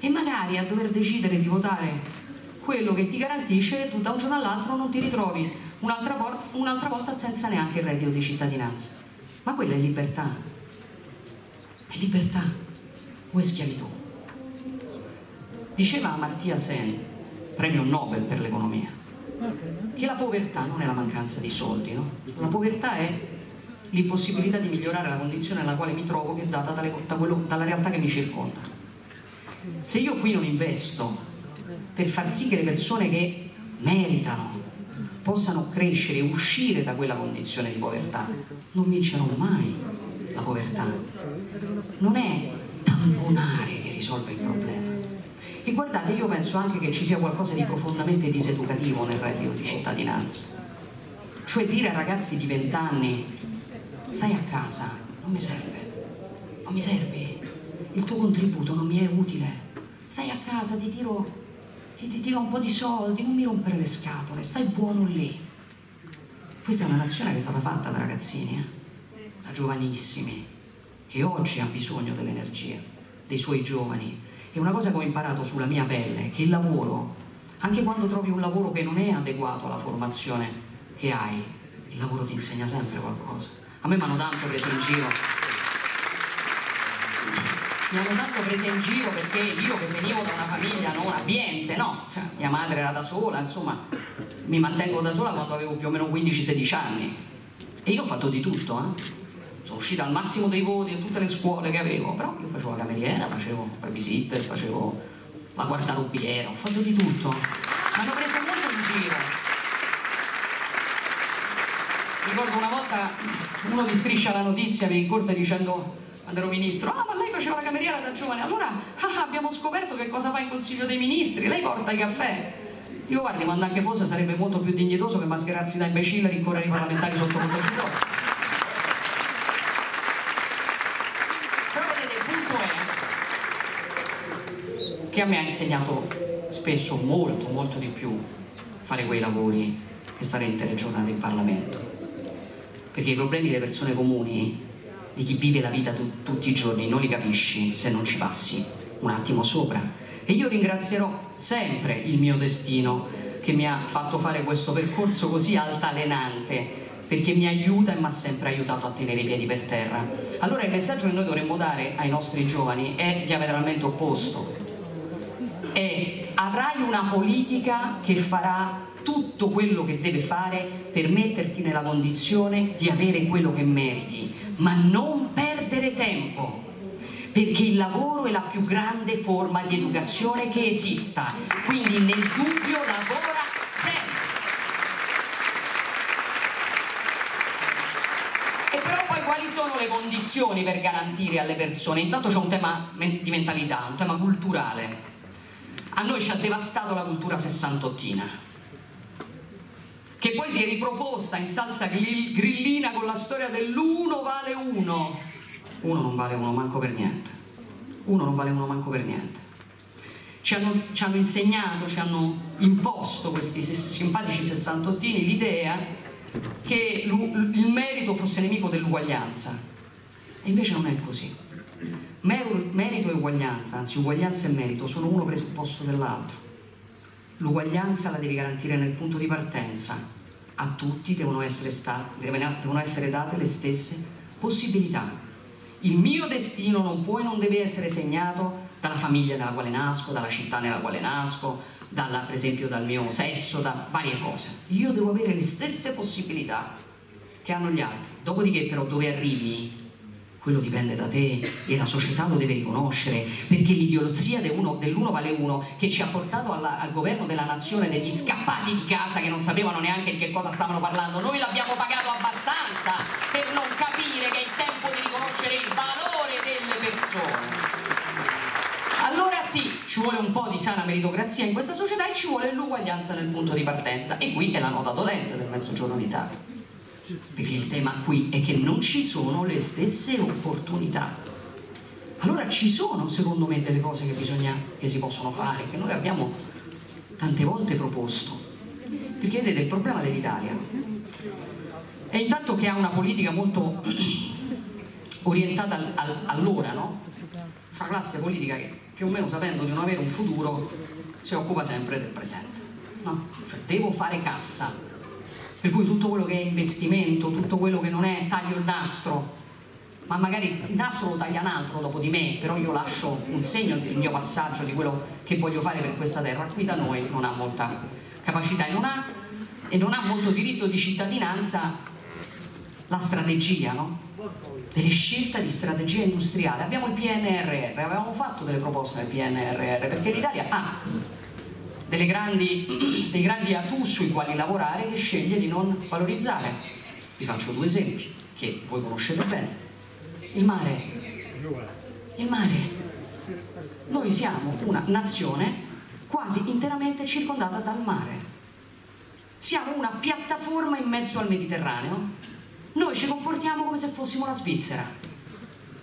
e magari a dover decidere di votare quello che ti garantisce tu da un giorno all'altro non ti ritrovi un'altra, un volta senza neanche il reddito di cittadinanza. Ma quella è libertà. È libertà o è schiavitù? Diceva Amartya Sen, premio Nobel per l'economia, che la povertà non è la mancanza di soldi, no? la povertà è l'impossibilità di migliorare la condizione nella quale mi trovo che è data dalle, da quello, dalla realtà che mi circonda. Se io qui non investo per far sì che le persone che meritano possano crescere e uscire da quella condizione di povertà, non vincerò mai la povertà. Non è tamponare che risolve il problema e guardate, io penso anche che ci sia qualcosa di profondamente diseducativo nel reddito di cittadinanza. Cioè dire ai ragazzi di 20 anni, stai a casa, non mi serve, non mi serve, il tuo contributo non mi è utile, stai a casa, ti tiro, ti, ti tiro un po' di soldi, non mi rompere le scatole, stai buono lì. Questa è una nazione che è stata fatta da ragazzini, eh? da giovanissimi, che oggi ha bisogno dell'energia, dei suoi giovani, e una cosa che ho imparato sulla mia pelle è che il lavoro, anche quando trovi un lavoro che non è adeguato alla formazione che hai, il lavoro ti insegna sempre qualcosa. A me mi hanno tanto preso in giro. Mi hanno tanto preso in giro perché io che venivo da una famiglia non abbiente, no, cioè, mia madre era da sola, insomma, mi mantengo da sola quando avevo più o meno 15-16 anni. E io ho fatto di tutto, eh sono uscita al massimo dei voti in tutte le scuole che avevo, però io facevo la cameriera, facevo babysitter, facevo la guardarobiera, ho fatto di tutto. Mi hanno preso molto in giro. Ricordo una volta uno mi striscia la notizia mi corsa dicendo quando ero ministro, ah ma lei faceva la cameriera da giovane, allora ah, abbiamo scoperto che cosa fa in Consiglio dei Ministri, lei porta i caffè. Io guardi, quando anche fosse sarebbe molto più dignitoso che mascherarsi da imbecille e rincorrere i parlamentari sotto tutto il giro. Che a me ha insegnato spesso molto, molto di più fare quei lavori che stare intere giornate in Parlamento. Perché i problemi delle persone comuni, di chi vive la vita tutti i giorni, non li capisci se non ci passi un attimo sopra. E io ringrazierò sempre il mio destino che mi ha fatto fare questo percorso così altalenante perché mi aiuta e mi ha sempre aiutato a tenere i piedi per terra. Allora il messaggio che noi dovremmo dare ai nostri giovani è diametralmente opposto avrai una politica che farà tutto quello che deve fare per metterti nella condizione di avere quello che meriti, ma non perdere tempo, perché il lavoro è la più grande forma di educazione che esista, quindi nel dubbio lavora sempre. E però poi quali sono le condizioni per garantire alle persone? Intanto c'è un tema di mentalità, un tema culturale a noi ci ha devastato la cultura sessantottina che poi si è riproposta in salsa grillina con la storia dell'uno vale uno. Uno non vale uno manco per niente. Uno non vale uno manco per niente. Ci hanno, ci hanno insegnato, ci hanno imposto questi simpatici sessantottini l'idea che il merito fosse nemico dell'uguaglianza. E invece non è così Merito e uguaglianza, anzi uguaglianza e merito, sono uno presupposto dell'altro. L'uguaglianza la devi garantire nel punto di partenza. A tutti devono essere, devono essere date le stesse possibilità. Il mio destino non può e non deve essere segnato dalla famiglia nella quale nasco, dalla città nella quale nasco, dalla, per esempio dal mio sesso, da varie cose. Io devo avere le stesse possibilità che hanno gli altri. Dopodiché però dove arrivi quello dipende da te e la società lo deve riconoscere perché l'idiozia dell'uno vale uno che ci ha portato alla, al governo della nazione degli scappati di casa che non sapevano neanche di che cosa stavano parlando. Noi l'abbiamo pagato abbastanza per non capire che è il tempo di riconoscere il valore delle persone. Allora sì, ci vuole un po' di sana meritocrazia in questa società e ci vuole l'uguaglianza nel punto di partenza. E qui è la nota dolente del mezzogiorno d'Italia il tema qui è che non ci sono le stesse opportunità. Allora ci sono secondo me delle cose che, bisogna, che si possono fare, che noi abbiamo tante volte proposto. Perché vedete, il problema dell'Italia è intanto che ha una politica molto [clears throat] orientata al, al, all'ora, no? Una classe politica che più o meno sapendo di non avere un futuro si occupa sempre del presente. No? Cioè, devo fare cassa, per cui tutto quello che è investimento, tutto quello che non è taglio il nastro, ma magari il nastro lo taglia un altro dopo di me, però io lascio un segno del mio passaggio, di quello che voglio fare per questa terra, qui da noi non ha molta capacità e non ha, e non ha molto diritto di cittadinanza la strategia, no? delle scelte di strategia industriale. Abbiamo il PNRR, avevamo fatto delle proposte nel PNRR perché l'Italia ha grandi, dei grandi atù sui quali lavorare che sceglie di non valorizzare. Vi faccio due esempi che voi conoscete bene. Il mare. Il mare. Noi siamo una nazione quasi interamente circondata dal mare. Siamo una piattaforma in mezzo al Mediterraneo. Noi ci comportiamo come se fossimo la Svizzera,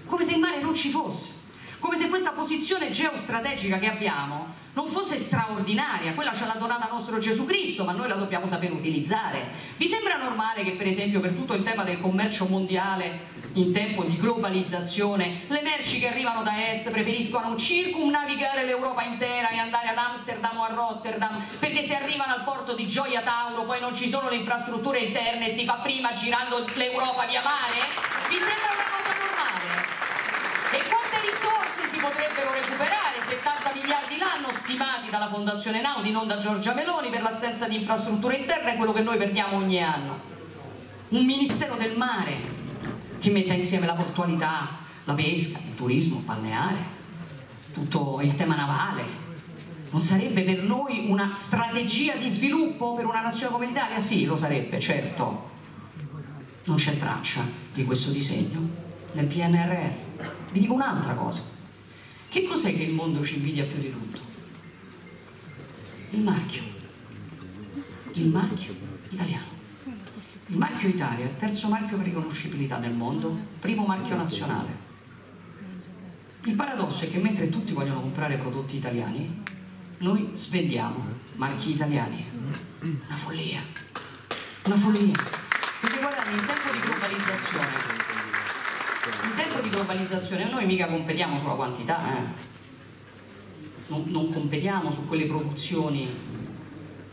come se il mare non ci fosse, come se questa posizione geostrategica che abbiamo non fosse straordinaria, quella ce l'ha donata nostro Gesù Cristo, ma noi la dobbiamo sapere utilizzare. Vi sembra normale che per esempio per tutto il tema del commercio mondiale in tempo di globalizzazione, le merci che arrivano da est preferiscono circumnavigare l'Europa intera e andare ad Amsterdam o a Rotterdam, perché se arrivano al porto di Gioia Tauro poi non ci sono le infrastrutture interne e si fa prima girando l'Europa via mare? Vi sembra una cosa normale? E quante risorse si potrebbero recuperare? 70 miliardi l'anno stimati dalla Fondazione Naudi, non da Giorgia Meloni, per l'assenza di infrastrutture interne, quello che noi perdiamo ogni anno. Un Ministero del Mare che metta insieme la portualità, la pesca, il turismo balneare, tutto il tema navale. Non sarebbe per noi una strategia di sviluppo per una nazione come l'Italia? Sì, lo sarebbe, certo. Non c'è traccia di questo disegno nel PNRR. Vi dico un'altra cosa. Che cos'è che il mondo ci invidia più di tutto? Il marchio. Il marchio italiano. Il marchio Italia è il terzo marchio per riconoscibilità nel mondo, primo marchio nazionale. Il paradosso è che mentre tutti vogliono comprare prodotti italiani, noi svendiamo marchi italiani. Una follia, una follia. Perché guardate, in tempo di globalizzazione, in tempo di globalizzazione noi mica competiamo sulla quantità, eh? Non, non competiamo su quelle produzioni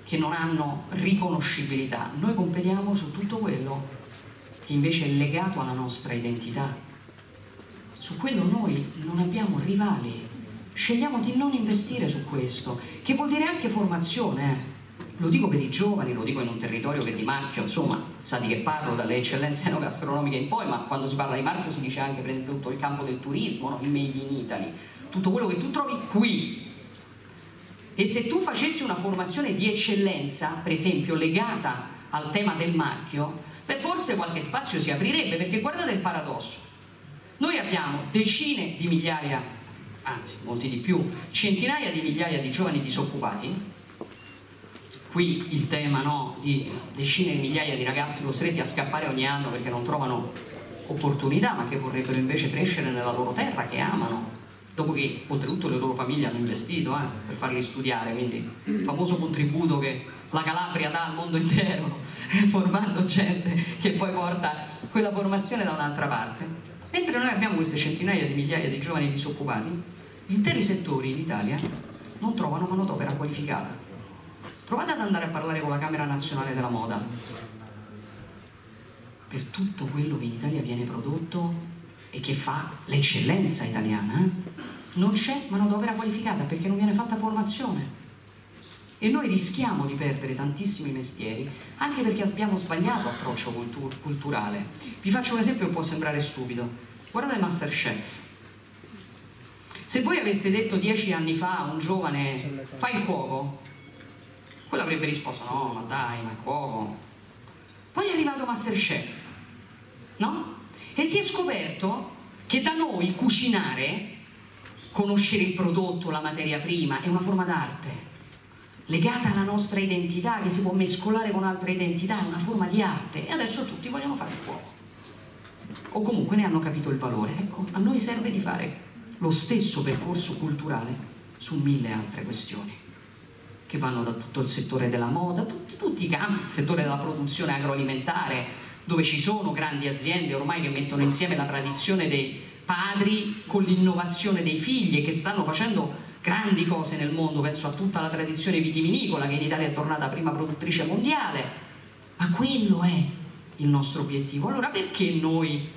che non hanno riconoscibilità. Noi competiamo su tutto quello che invece è legato alla nostra identità. Su quello noi non abbiamo rivali. Scegliamo di non investire su questo, che vuol dire anche formazione. Eh. Lo dico per i giovani, lo dico in un territorio che di marchio, insomma, sa di che parlo dalle eccellenze [laughs] enogastronomiche in poi, ma quando si parla di marchio si dice anche per esempio tutto il campo del turismo, no? il made in Italy, tutto quello che tu trovi qui. E se tu facessi una formazione di eccellenza, per esempio legata al tema del marchio, beh, forse qualche spazio si aprirebbe, perché guardate il paradosso. Noi abbiamo decine di migliaia, anzi molti di più, centinaia di migliaia di giovani disoccupati, qui il tema no, di decine di migliaia di ragazzi costretti a scappare ogni anno perché non trovano opportunità, ma che vorrebbero invece crescere nella loro terra, che amano, dopo che oltretutto le loro famiglie hanno investito eh, per farli studiare, quindi il famoso contributo che la Calabria dà al mondo intero, [laughs] formando gente che poi porta quella formazione da un'altra parte. Mentre noi abbiamo queste centinaia di migliaia di giovani disoccupati, interi settori in Italia non trovano manodopera qualificata. Provate ad andare a parlare con la Camera Nazionale della Moda. Per tutto quello che in Italia viene prodotto e che fa l'eccellenza italiana, eh? non c'è manodopera qualificata perché non viene fatta formazione. E noi rischiamo di perdere tantissimi mestieri anche perché abbiamo sbagliato approccio cultur culturale. Vi faccio un esempio che può sembrare stupido. Guardate Masterchef. Se voi aveste detto dieci anni fa a un giovane fai il cuoco, quello avrebbe risposto no, ma dai, ma il cuoco. Poi è arrivato Masterchef, no? E si è scoperto che da noi cucinare conoscere il prodotto, la materia prima, è una forma d'arte legata alla nostra identità che si può mescolare con altre identità, è una forma di arte e adesso tutti vogliono fare il fuoco o comunque ne hanno capito il valore. Ecco, a noi serve di fare lo stesso percorso culturale su mille altre questioni che vanno da tutto il settore della moda, tutti, tutti i campi, il settore della produzione agroalimentare, dove ci sono grandi aziende ormai che mettono insieme la tradizione dei padri con l'innovazione dei figli e che stanno facendo grandi cose nel mondo, penso a tutta la tradizione vitivinicola che in Italia è tornata prima produttrice mondiale, ma quello è il nostro obiettivo. Allora perché noi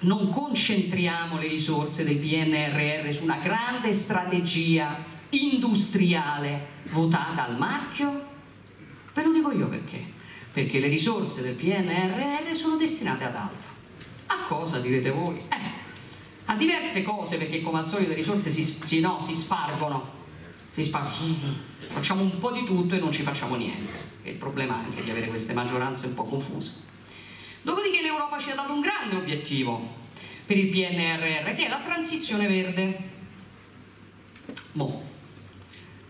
non concentriamo le risorse del PNRR su una grande strategia industriale votata al marchio? Ve lo dico io perché. Perché le risorse del PNRR sono destinate ad altro. A cosa direte voi? Eh, a diverse cose perché come al solito le risorse si, si, no, si spargono si spargono facciamo un po' di tutto e non ci facciamo niente è il problema anche di avere queste maggioranze un po' confuse dopodiché l'Europa ci ha dato un grande obiettivo per il PNRR che è la transizione verde Mo.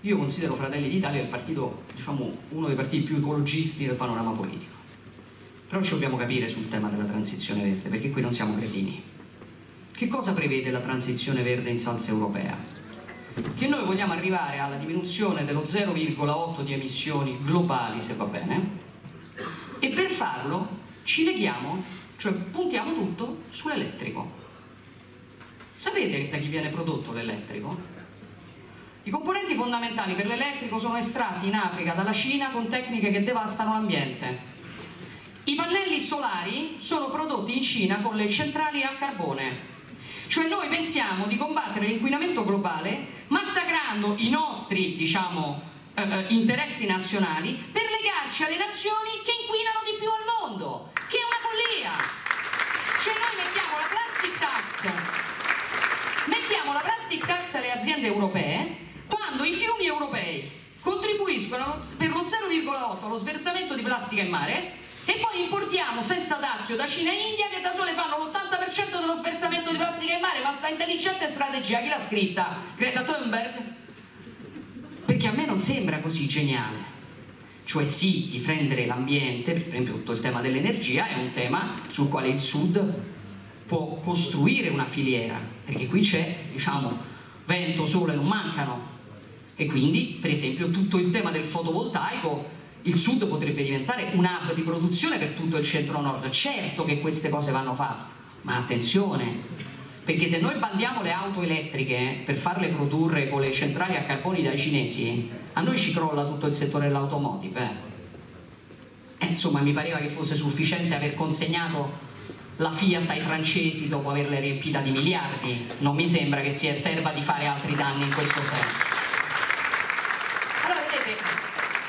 Io considero Fratelli d'Italia il partito, diciamo, uno dei partiti più ecologisti del panorama politico però ci dobbiamo capire sul tema della transizione verde perché qui non siamo cretini che cosa prevede la transizione verde in salsa europea? Che noi vogliamo arrivare alla diminuzione dello 0,8 di emissioni globali, se va bene, e per farlo ci leghiamo cioè puntiamo tutto sull'elettrico. Sapete da chi viene prodotto l'elettrico? I componenti fondamentali per l'elettrico sono estratti in Africa dalla Cina con tecniche che devastano l'ambiente. I pannelli solari sono prodotti in Cina con le centrali a carbone. Cioè noi pensiamo di combattere l'inquinamento globale massacrando i nostri, diciamo, eh, eh interessi nazionali per legarci alle nazioni che inquinano di più al mondo, che è una follia. Cioè noi mettiamo la plastic tax, mettiamo la plastic tax alle aziende europee quando i fiumi europei contribuiscono per lo 0,8 allo sversamento di plastica in mare e poi importiamo senza dazio da Cina e India che da sole fanno l'80% dello sversamento di plastica in mare ma sta intelligente strategia chi l'ha scritta? Greta Thunberg? perché a me non sembra così geniale cioè sì, difendere l'ambiente per esempio tutto il tema dell'energia è un tema sul quale il Sud può costruire una filiera perché qui c'è diciamo vento, sole non mancano e quindi per esempio tutto il tema del fotovoltaico il sud potrebbe diventare un hub di produzione per tutto il centro-nord. Certo che queste cose vanno fatte ma attenzione perché se noi bandiamo le auto elettriche per farle produrre con le centrali a carboni dai cinesi a noi ci crolla tutto il settore dell'automotive eh. insomma mi pareva che fosse sufficiente aver consegnato la Fiat ai francesi dopo averla riempita di miliardi. Non mi sembra che serva di fare altri danni in questo senso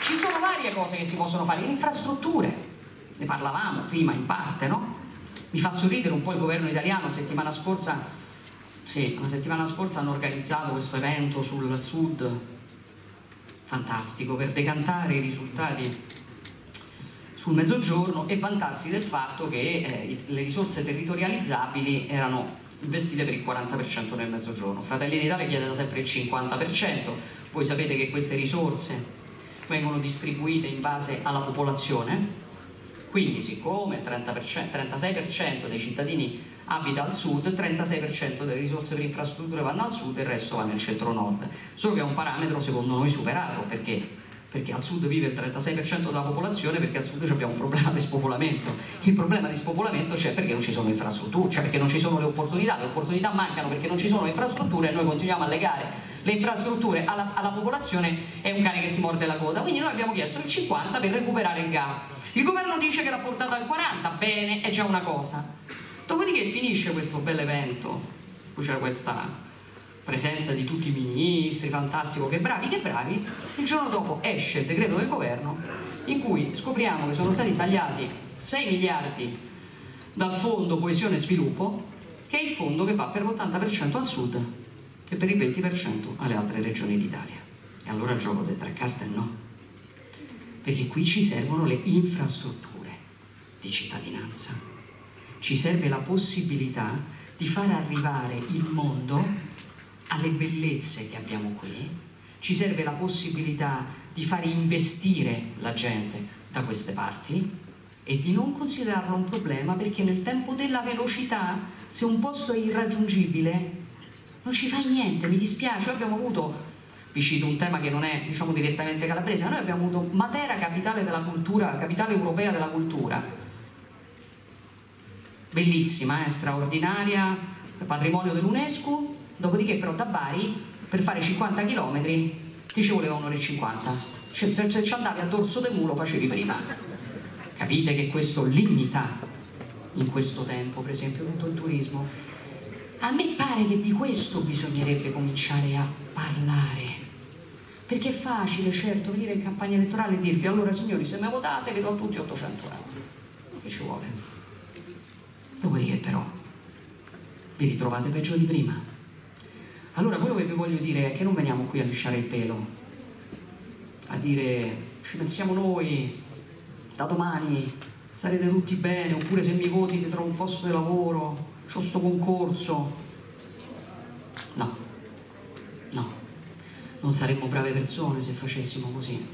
ci sono varie cose che si possono fare, infrastrutture, ne parlavamo prima in parte, no? Mi fa sorridere un po' il governo italiano, settimana scorsa, sì, la settimana scorsa hanno organizzato questo evento sul sud, fantastico, per decantare i risultati sul mezzogiorno e vantarsi del fatto che eh, le risorse territorializzabili erano investite per il 40% nel mezzogiorno. Fratelli d'Italia chiede da sempre il 50%, voi sapete che queste risorse vengono distribuite in base alla popolazione, quindi siccome il 36% dei cittadini abita al sud, il 36% delle risorse per infrastrutture vanno al sud e il resto va nel centro-nord, solo che è un parametro secondo noi superato, perché? perché al sud vive il 36% della popolazione perché al sud abbiamo un problema di spopolamento. Il problema di spopolamento c'è perché non ci sono infrastrutture cioè perché non ci sono le opportunità. Le opportunità mancano perché non ci sono le infrastrutture e noi continuiamo a legare le infrastrutture alla, alla popolazione è un cane che si morde la coda, quindi noi abbiamo chiesto il 50 per recuperare il gap. Il governo dice che l'ha portato al 40, bene, è già una cosa. Dopodiché finisce questo bel evento, poi c'era questa presenza di tutti i ministri, fantastico, che bravi, che bravi, il giorno dopo esce il decreto del governo in cui scopriamo che sono stati tagliati 6 miliardi dal fondo coesione e sviluppo, che è il fondo che va per l'80% al sud e per il 20% alle altre regioni d'Italia. E allora il gioco delle tre carte no, perché qui ci servono le infrastrutture di cittadinanza, ci serve la possibilità di far arrivare il mondo alle bellezze che abbiamo qui, ci serve la possibilità di fare investire la gente da queste parti e di non considerarlo un problema perché nel tempo della velocità se un posto è irraggiungibile non ci fa niente, mi dispiace, noi abbiamo avuto vi cito un tema che non è diciamo direttamente calabrese, noi abbiamo avuto Matera capitale della cultura, capitale europea della cultura. Bellissima, eh, straordinaria patrimonio dell'UNESCO dopodiché però da Bari per fare 50 km ti ci voleva un'ora e 50 cioè, se, se ci andavi a dorso del mulo facevi prima. Capite che questo limita in questo tempo per esempio tutto il turismo a me pare che di questo bisognerebbe cominciare a parlare. Perché è facile, certo, venire in campagna elettorale e dirvi allora signori se mi votate vi do tutti 800 euro. Che ci vuole? Dopodiché però vi ritrovate peggio di prima. Allora quello che vi voglio dire è che non veniamo qui a lisciare il pelo, a dire ci pensiamo noi, da domani sarete tutti bene, oppure se mi voti ti trovo un posto di lavoro, c'ho sto concorso. No, no, non saremmo brave persone se facessimo così.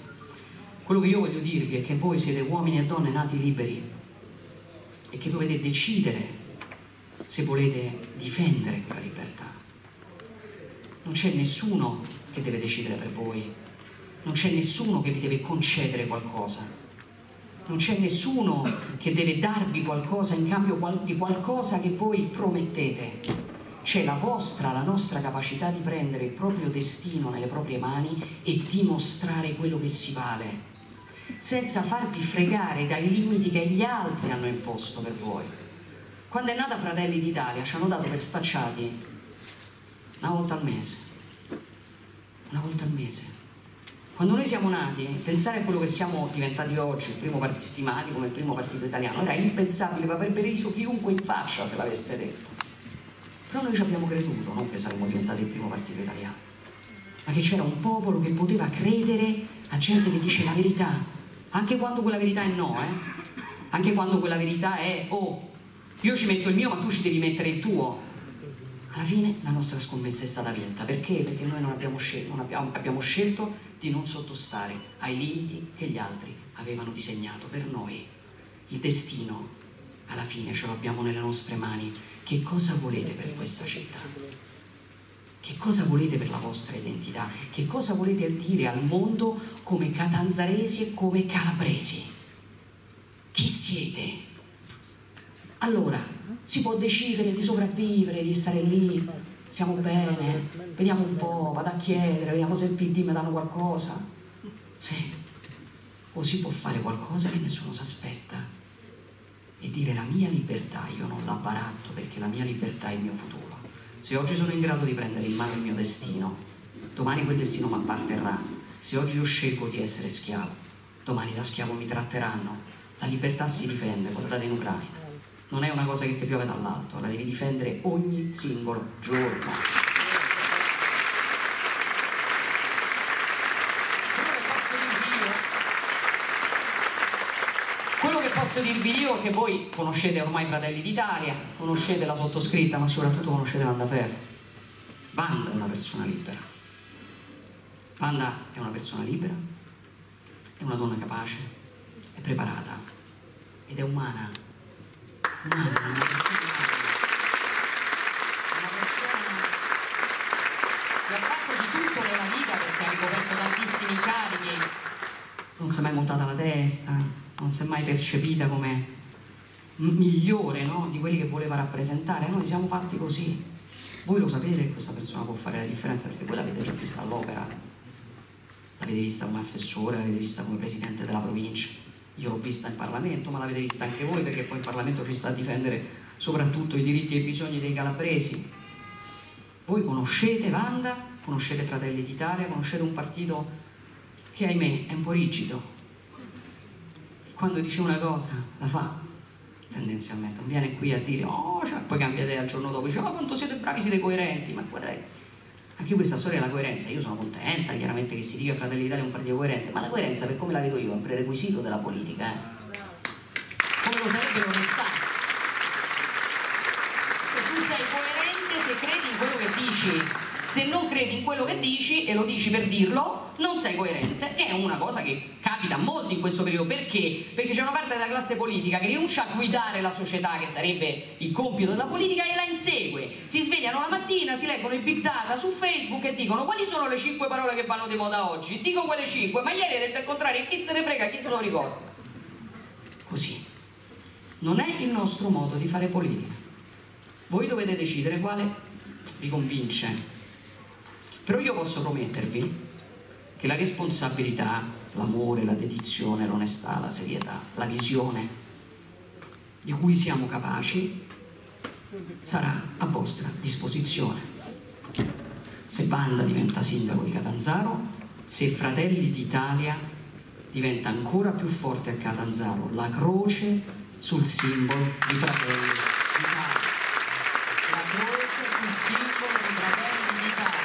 Quello che io voglio dirvi è che voi siete uomini e donne nati liberi e che dovete decidere se volete difendere quella libertà. Non c'è nessuno che deve decidere per voi, non c'è nessuno che vi deve concedere qualcosa, non c'è nessuno che deve darvi qualcosa in cambio di qualcosa che voi promettete. C'è la vostra, la nostra capacità di prendere il proprio destino nelle proprie mani e dimostrare quello che si vale, senza farvi fregare dai limiti che gli altri hanno imposto per voi. Quando è nata Fratelli d'Italia ci hanno dato per spacciati una volta al mese, una volta al mese quando noi siamo nati, pensare a quello che siamo diventati oggi, il primo partito stimati come il primo partito italiano, era impensabile, ma avrebbe riso chiunque in faccia se l'aveste detto. Però noi ci abbiamo creduto, non che saremmo diventati il primo partito italiano, ma che c'era un popolo che poteva credere a gente che dice la verità, anche quando quella verità è no, eh? anche quando quella verità è oh, io ci metto il mio ma tu ci devi mettere il tuo. Alla fine la nostra scommessa è stata vinta, perché? Perché noi non abbiamo scelto, non abbiamo, abbiamo scelto di non sottostare ai limiti che gli altri avevano disegnato per noi. Il destino, alla fine, ce lo abbiamo nelle nostre mani. Che cosa volete per questa città? Che cosa volete per la vostra identità? Che cosa volete dire al mondo come catanzaresi e come calabresi? Chi siete? Allora, si può decidere di sopravvivere, di stare lì, siamo bene, vediamo un po', vado a chiedere, vediamo se il PD mi danno qualcosa. Sì, o si può fare qualcosa che nessuno si aspetta e dire la mia libertà io non la baratto perché la mia libertà è il mio futuro. Se oggi sono in grado di prendere in mano il mio destino, domani quel destino mi apparterrà. Se oggi io scelgo di essere schiavo, domani da schiavo mi tratteranno. La libertà si difende, portate in Ucraina non è una cosa che ti piove dall'alto, la devi difendere ogni singolo giorno. Posso dirvi io che voi conoscete ormai Fratelli d'Italia, conoscete la sottoscritta, ma soprattutto conoscete Vanda Ferro. Vanda è una persona libera. Vanda è una persona libera, è una donna capace, è preparata ed è umana una persona, che ha fatto di tutto nella vita perché ha ricoperto tantissimi carichi, non si è mai montata la testa, non si è mai percepita come migliore no? di quelli che voleva rappresentare. Noi siamo fatti così. Voi lo sapete che questa persona può fare la differenza perché voi l'avete già vista all'opera, l'avete vista come assessore, l'avete vista come presidente della provincia io l'ho vista in Parlamento, ma l'avete vista anche voi perché poi in Parlamento ci sta a difendere soprattutto i diritti e i bisogni dei calabresi. Voi conoscete Vanda, conoscete Fratelli d'Italia, conoscete un partito che ahimè è un po' rigido. Quando dice una cosa la fa tendenzialmente, non viene qui a dire oh, cioè, poi cambia idea il giorno dopo, dice oh quanto siete bravi, siete coerenti, ma guardate anche questa storia della coerenza, io sono contenta chiaramente che si dica Fratelli d'Italia è un partito coerente, ma la coerenza per come la vedo io è un prerequisito della politica, eh. come lo sarebbe l'onestà. Se tu sei coerente se credi in quello che dici, se non credi in quello che dici e lo dici per dirlo, non sei coerente. È una cosa che capita a molti in questo periodo. Perché? Perché c'è una parte della classe politica che rinuncia a guidare la società, che sarebbe il compito della politica, e la insegue. Si svegliano la mattina, si leggono i big data su Facebook e dicono quali sono le cinque parole che vanno di moda oggi. Dico quelle cinque, ma ieri hai detto il contrario, chi se ne frega, chi se lo ricorda? Così. Non è il nostro modo di fare politica. Voi dovete decidere quale vi convince però io posso promettervi che la responsabilità, l'amore, la dedizione, l'onestà, la serietà, la visione di cui siamo capaci sarà a vostra disposizione. Se Banda diventa sindaco di Catanzaro, se Fratelli d'Italia diventa ancora più forte a Catanzaro, la croce sul simbolo di Fratelli d'Italia. La croce sul simbolo di Fratelli d'Italia.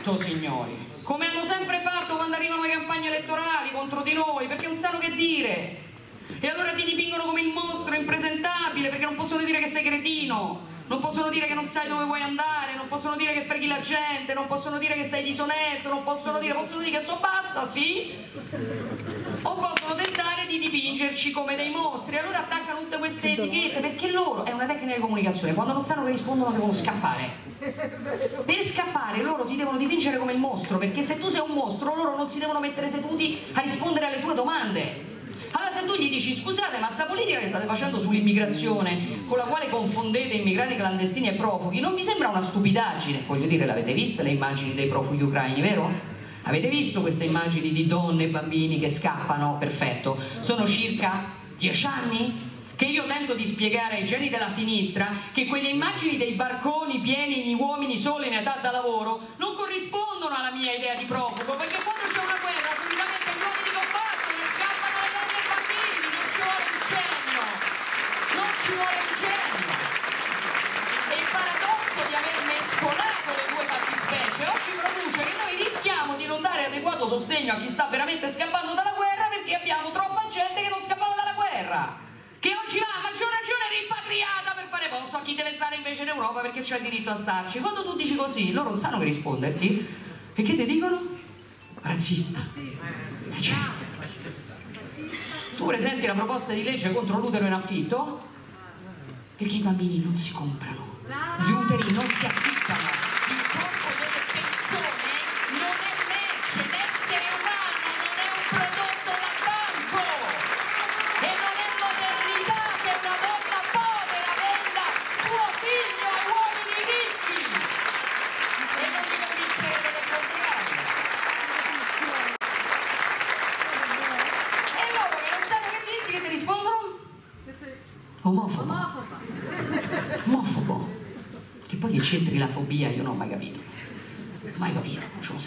Tutto, signori, come hanno sempre fatto quando arrivano le campagne elettorali contro di noi, perché non sanno che dire. E allora ti dipingono come il mostro impresentabile, perché non possono dire che sei cretino. non possono dire che non sai dove vuoi andare, non possono dire che freghi la gente, non possono dire che sei disonesto, non possono dire, possono dire che sono bassa, sì? O possono di dipingerci come dei mostri, allora attaccano tutte queste etichette, perché loro, è una tecnica di comunicazione, quando non sanno che rispondono devono scappare. Per scappare loro ti devono dipingere come il mostro, perché se tu sei un mostro loro non si devono mettere seduti a rispondere alle tue domande. Allora se tu gli dici scusate ma sta politica che state facendo sull'immigrazione con la quale confondete immigrati clandestini e profughi non mi sembra una stupidaggine, voglio dire l'avete viste le immagini dei profughi ucraini, vero? Avete visto queste immagini di donne e bambini che scappano? Perfetto, sono circa dieci anni? che io tento di spiegare ai geni della sinistra che quelle immagini dei barconi pieni di uomini soli in età da lavoro non corrispondono alla mia idea di profugo, perché quando c'è una guerra solitamente gli uomini combattono e scappano le donne e i bambini, non ci vuole un genio, non ci vuole un genio. Sostegno a chi sta veramente scappando dalla guerra perché abbiamo troppa gente che non scappava dalla guerra che oggi va a maggior ragione rimpatriata per fare posto a chi deve stare invece in Europa perché c'è il diritto a starci. Quando tu dici così, loro non sanno che risponderti. E che ti dicono? Razzista. Eh certo. Tu presenti la proposta di legge contro l'utero in affitto? Perché i bambini non si comprano, gli uteri non si affittano. c'entri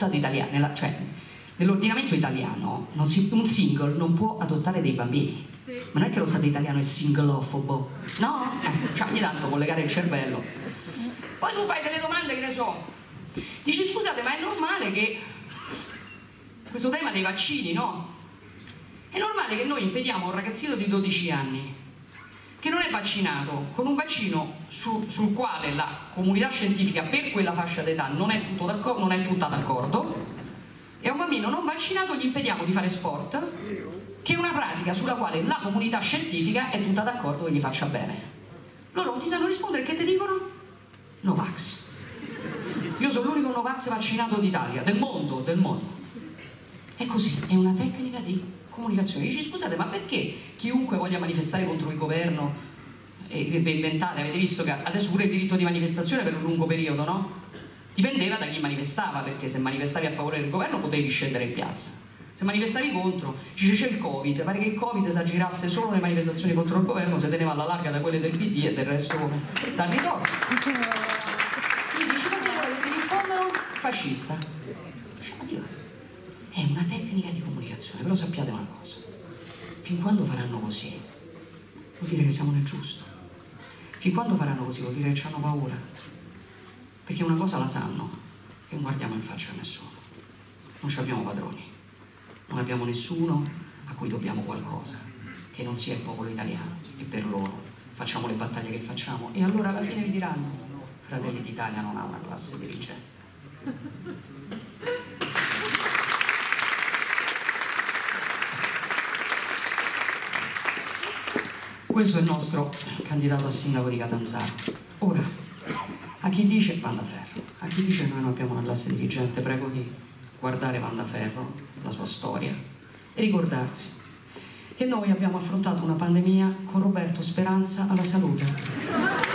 stato italiano cioè nell'ordinamento italiano si, un single non può adottare dei bambini. Ma non è che lo stato italiano è singlofobo no? Eh, cioè ogni tanto collegare il cervello. Poi tu fai delle domande che ne so. Dici scusate ma è normale che questo tema dei vaccini no? è normale che noi impediamo a un ragazzino di 12 anni che non è vaccinato con un vaccino su, sul quale la comunità scientifica per quella fascia d'età non, non è tutta d'accordo e a un bambino non vaccinato gli impediamo di fare sport che è una pratica sulla quale la comunità scientifica è tutta d'accordo che gli faccia bene loro non ti sanno rispondere che ti dicono? Novax io sono l'unico Novax vaccinato d'Italia del mondo, del mondo è così, è una tecnica di comunicazione. Dici scusate ma perché chiunque voglia manifestare contro il governo inventate, avete visto che adesso pure il diritto di manifestazione per un lungo periodo, no? Dipendeva da chi manifestava, perché se manifestavi a favore del governo potevi scendere in piazza. Se manifestavi contro, dice c'è il Covid, pare che il Covid esagerasse solo le manifestazioni contro il governo, se teneva alla larga da quelle del PD e del resto dal ritorno. Quindi dici così ti rispondono fascista. È una tecnica di comunicazione, però sappiate una cosa, fin quando faranno così, vuol dire che siamo nel giusto. Fin quando faranno così vuol dire che hanno paura. Perché una cosa la sanno, che non guardiamo in faccia a nessuno. Non ci abbiamo padroni, non abbiamo nessuno a cui dobbiamo qualcosa, che non sia il popolo italiano e per loro facciamo le battaglie che facciamo e allora alla fine vi diranno Fratelli d'Italia non ha una classe dirigente. Questo è il nostro candidato a sindaco di Catanzaro. Ora, a chi dice Vandaferro, a chi dice noi non abbiamo una classe dirigente, prego di guardare Vandaferro, la sua storia, e ricordarsi che noi abbiamo affrontato una pandemia con Roberto Speranza alla salute.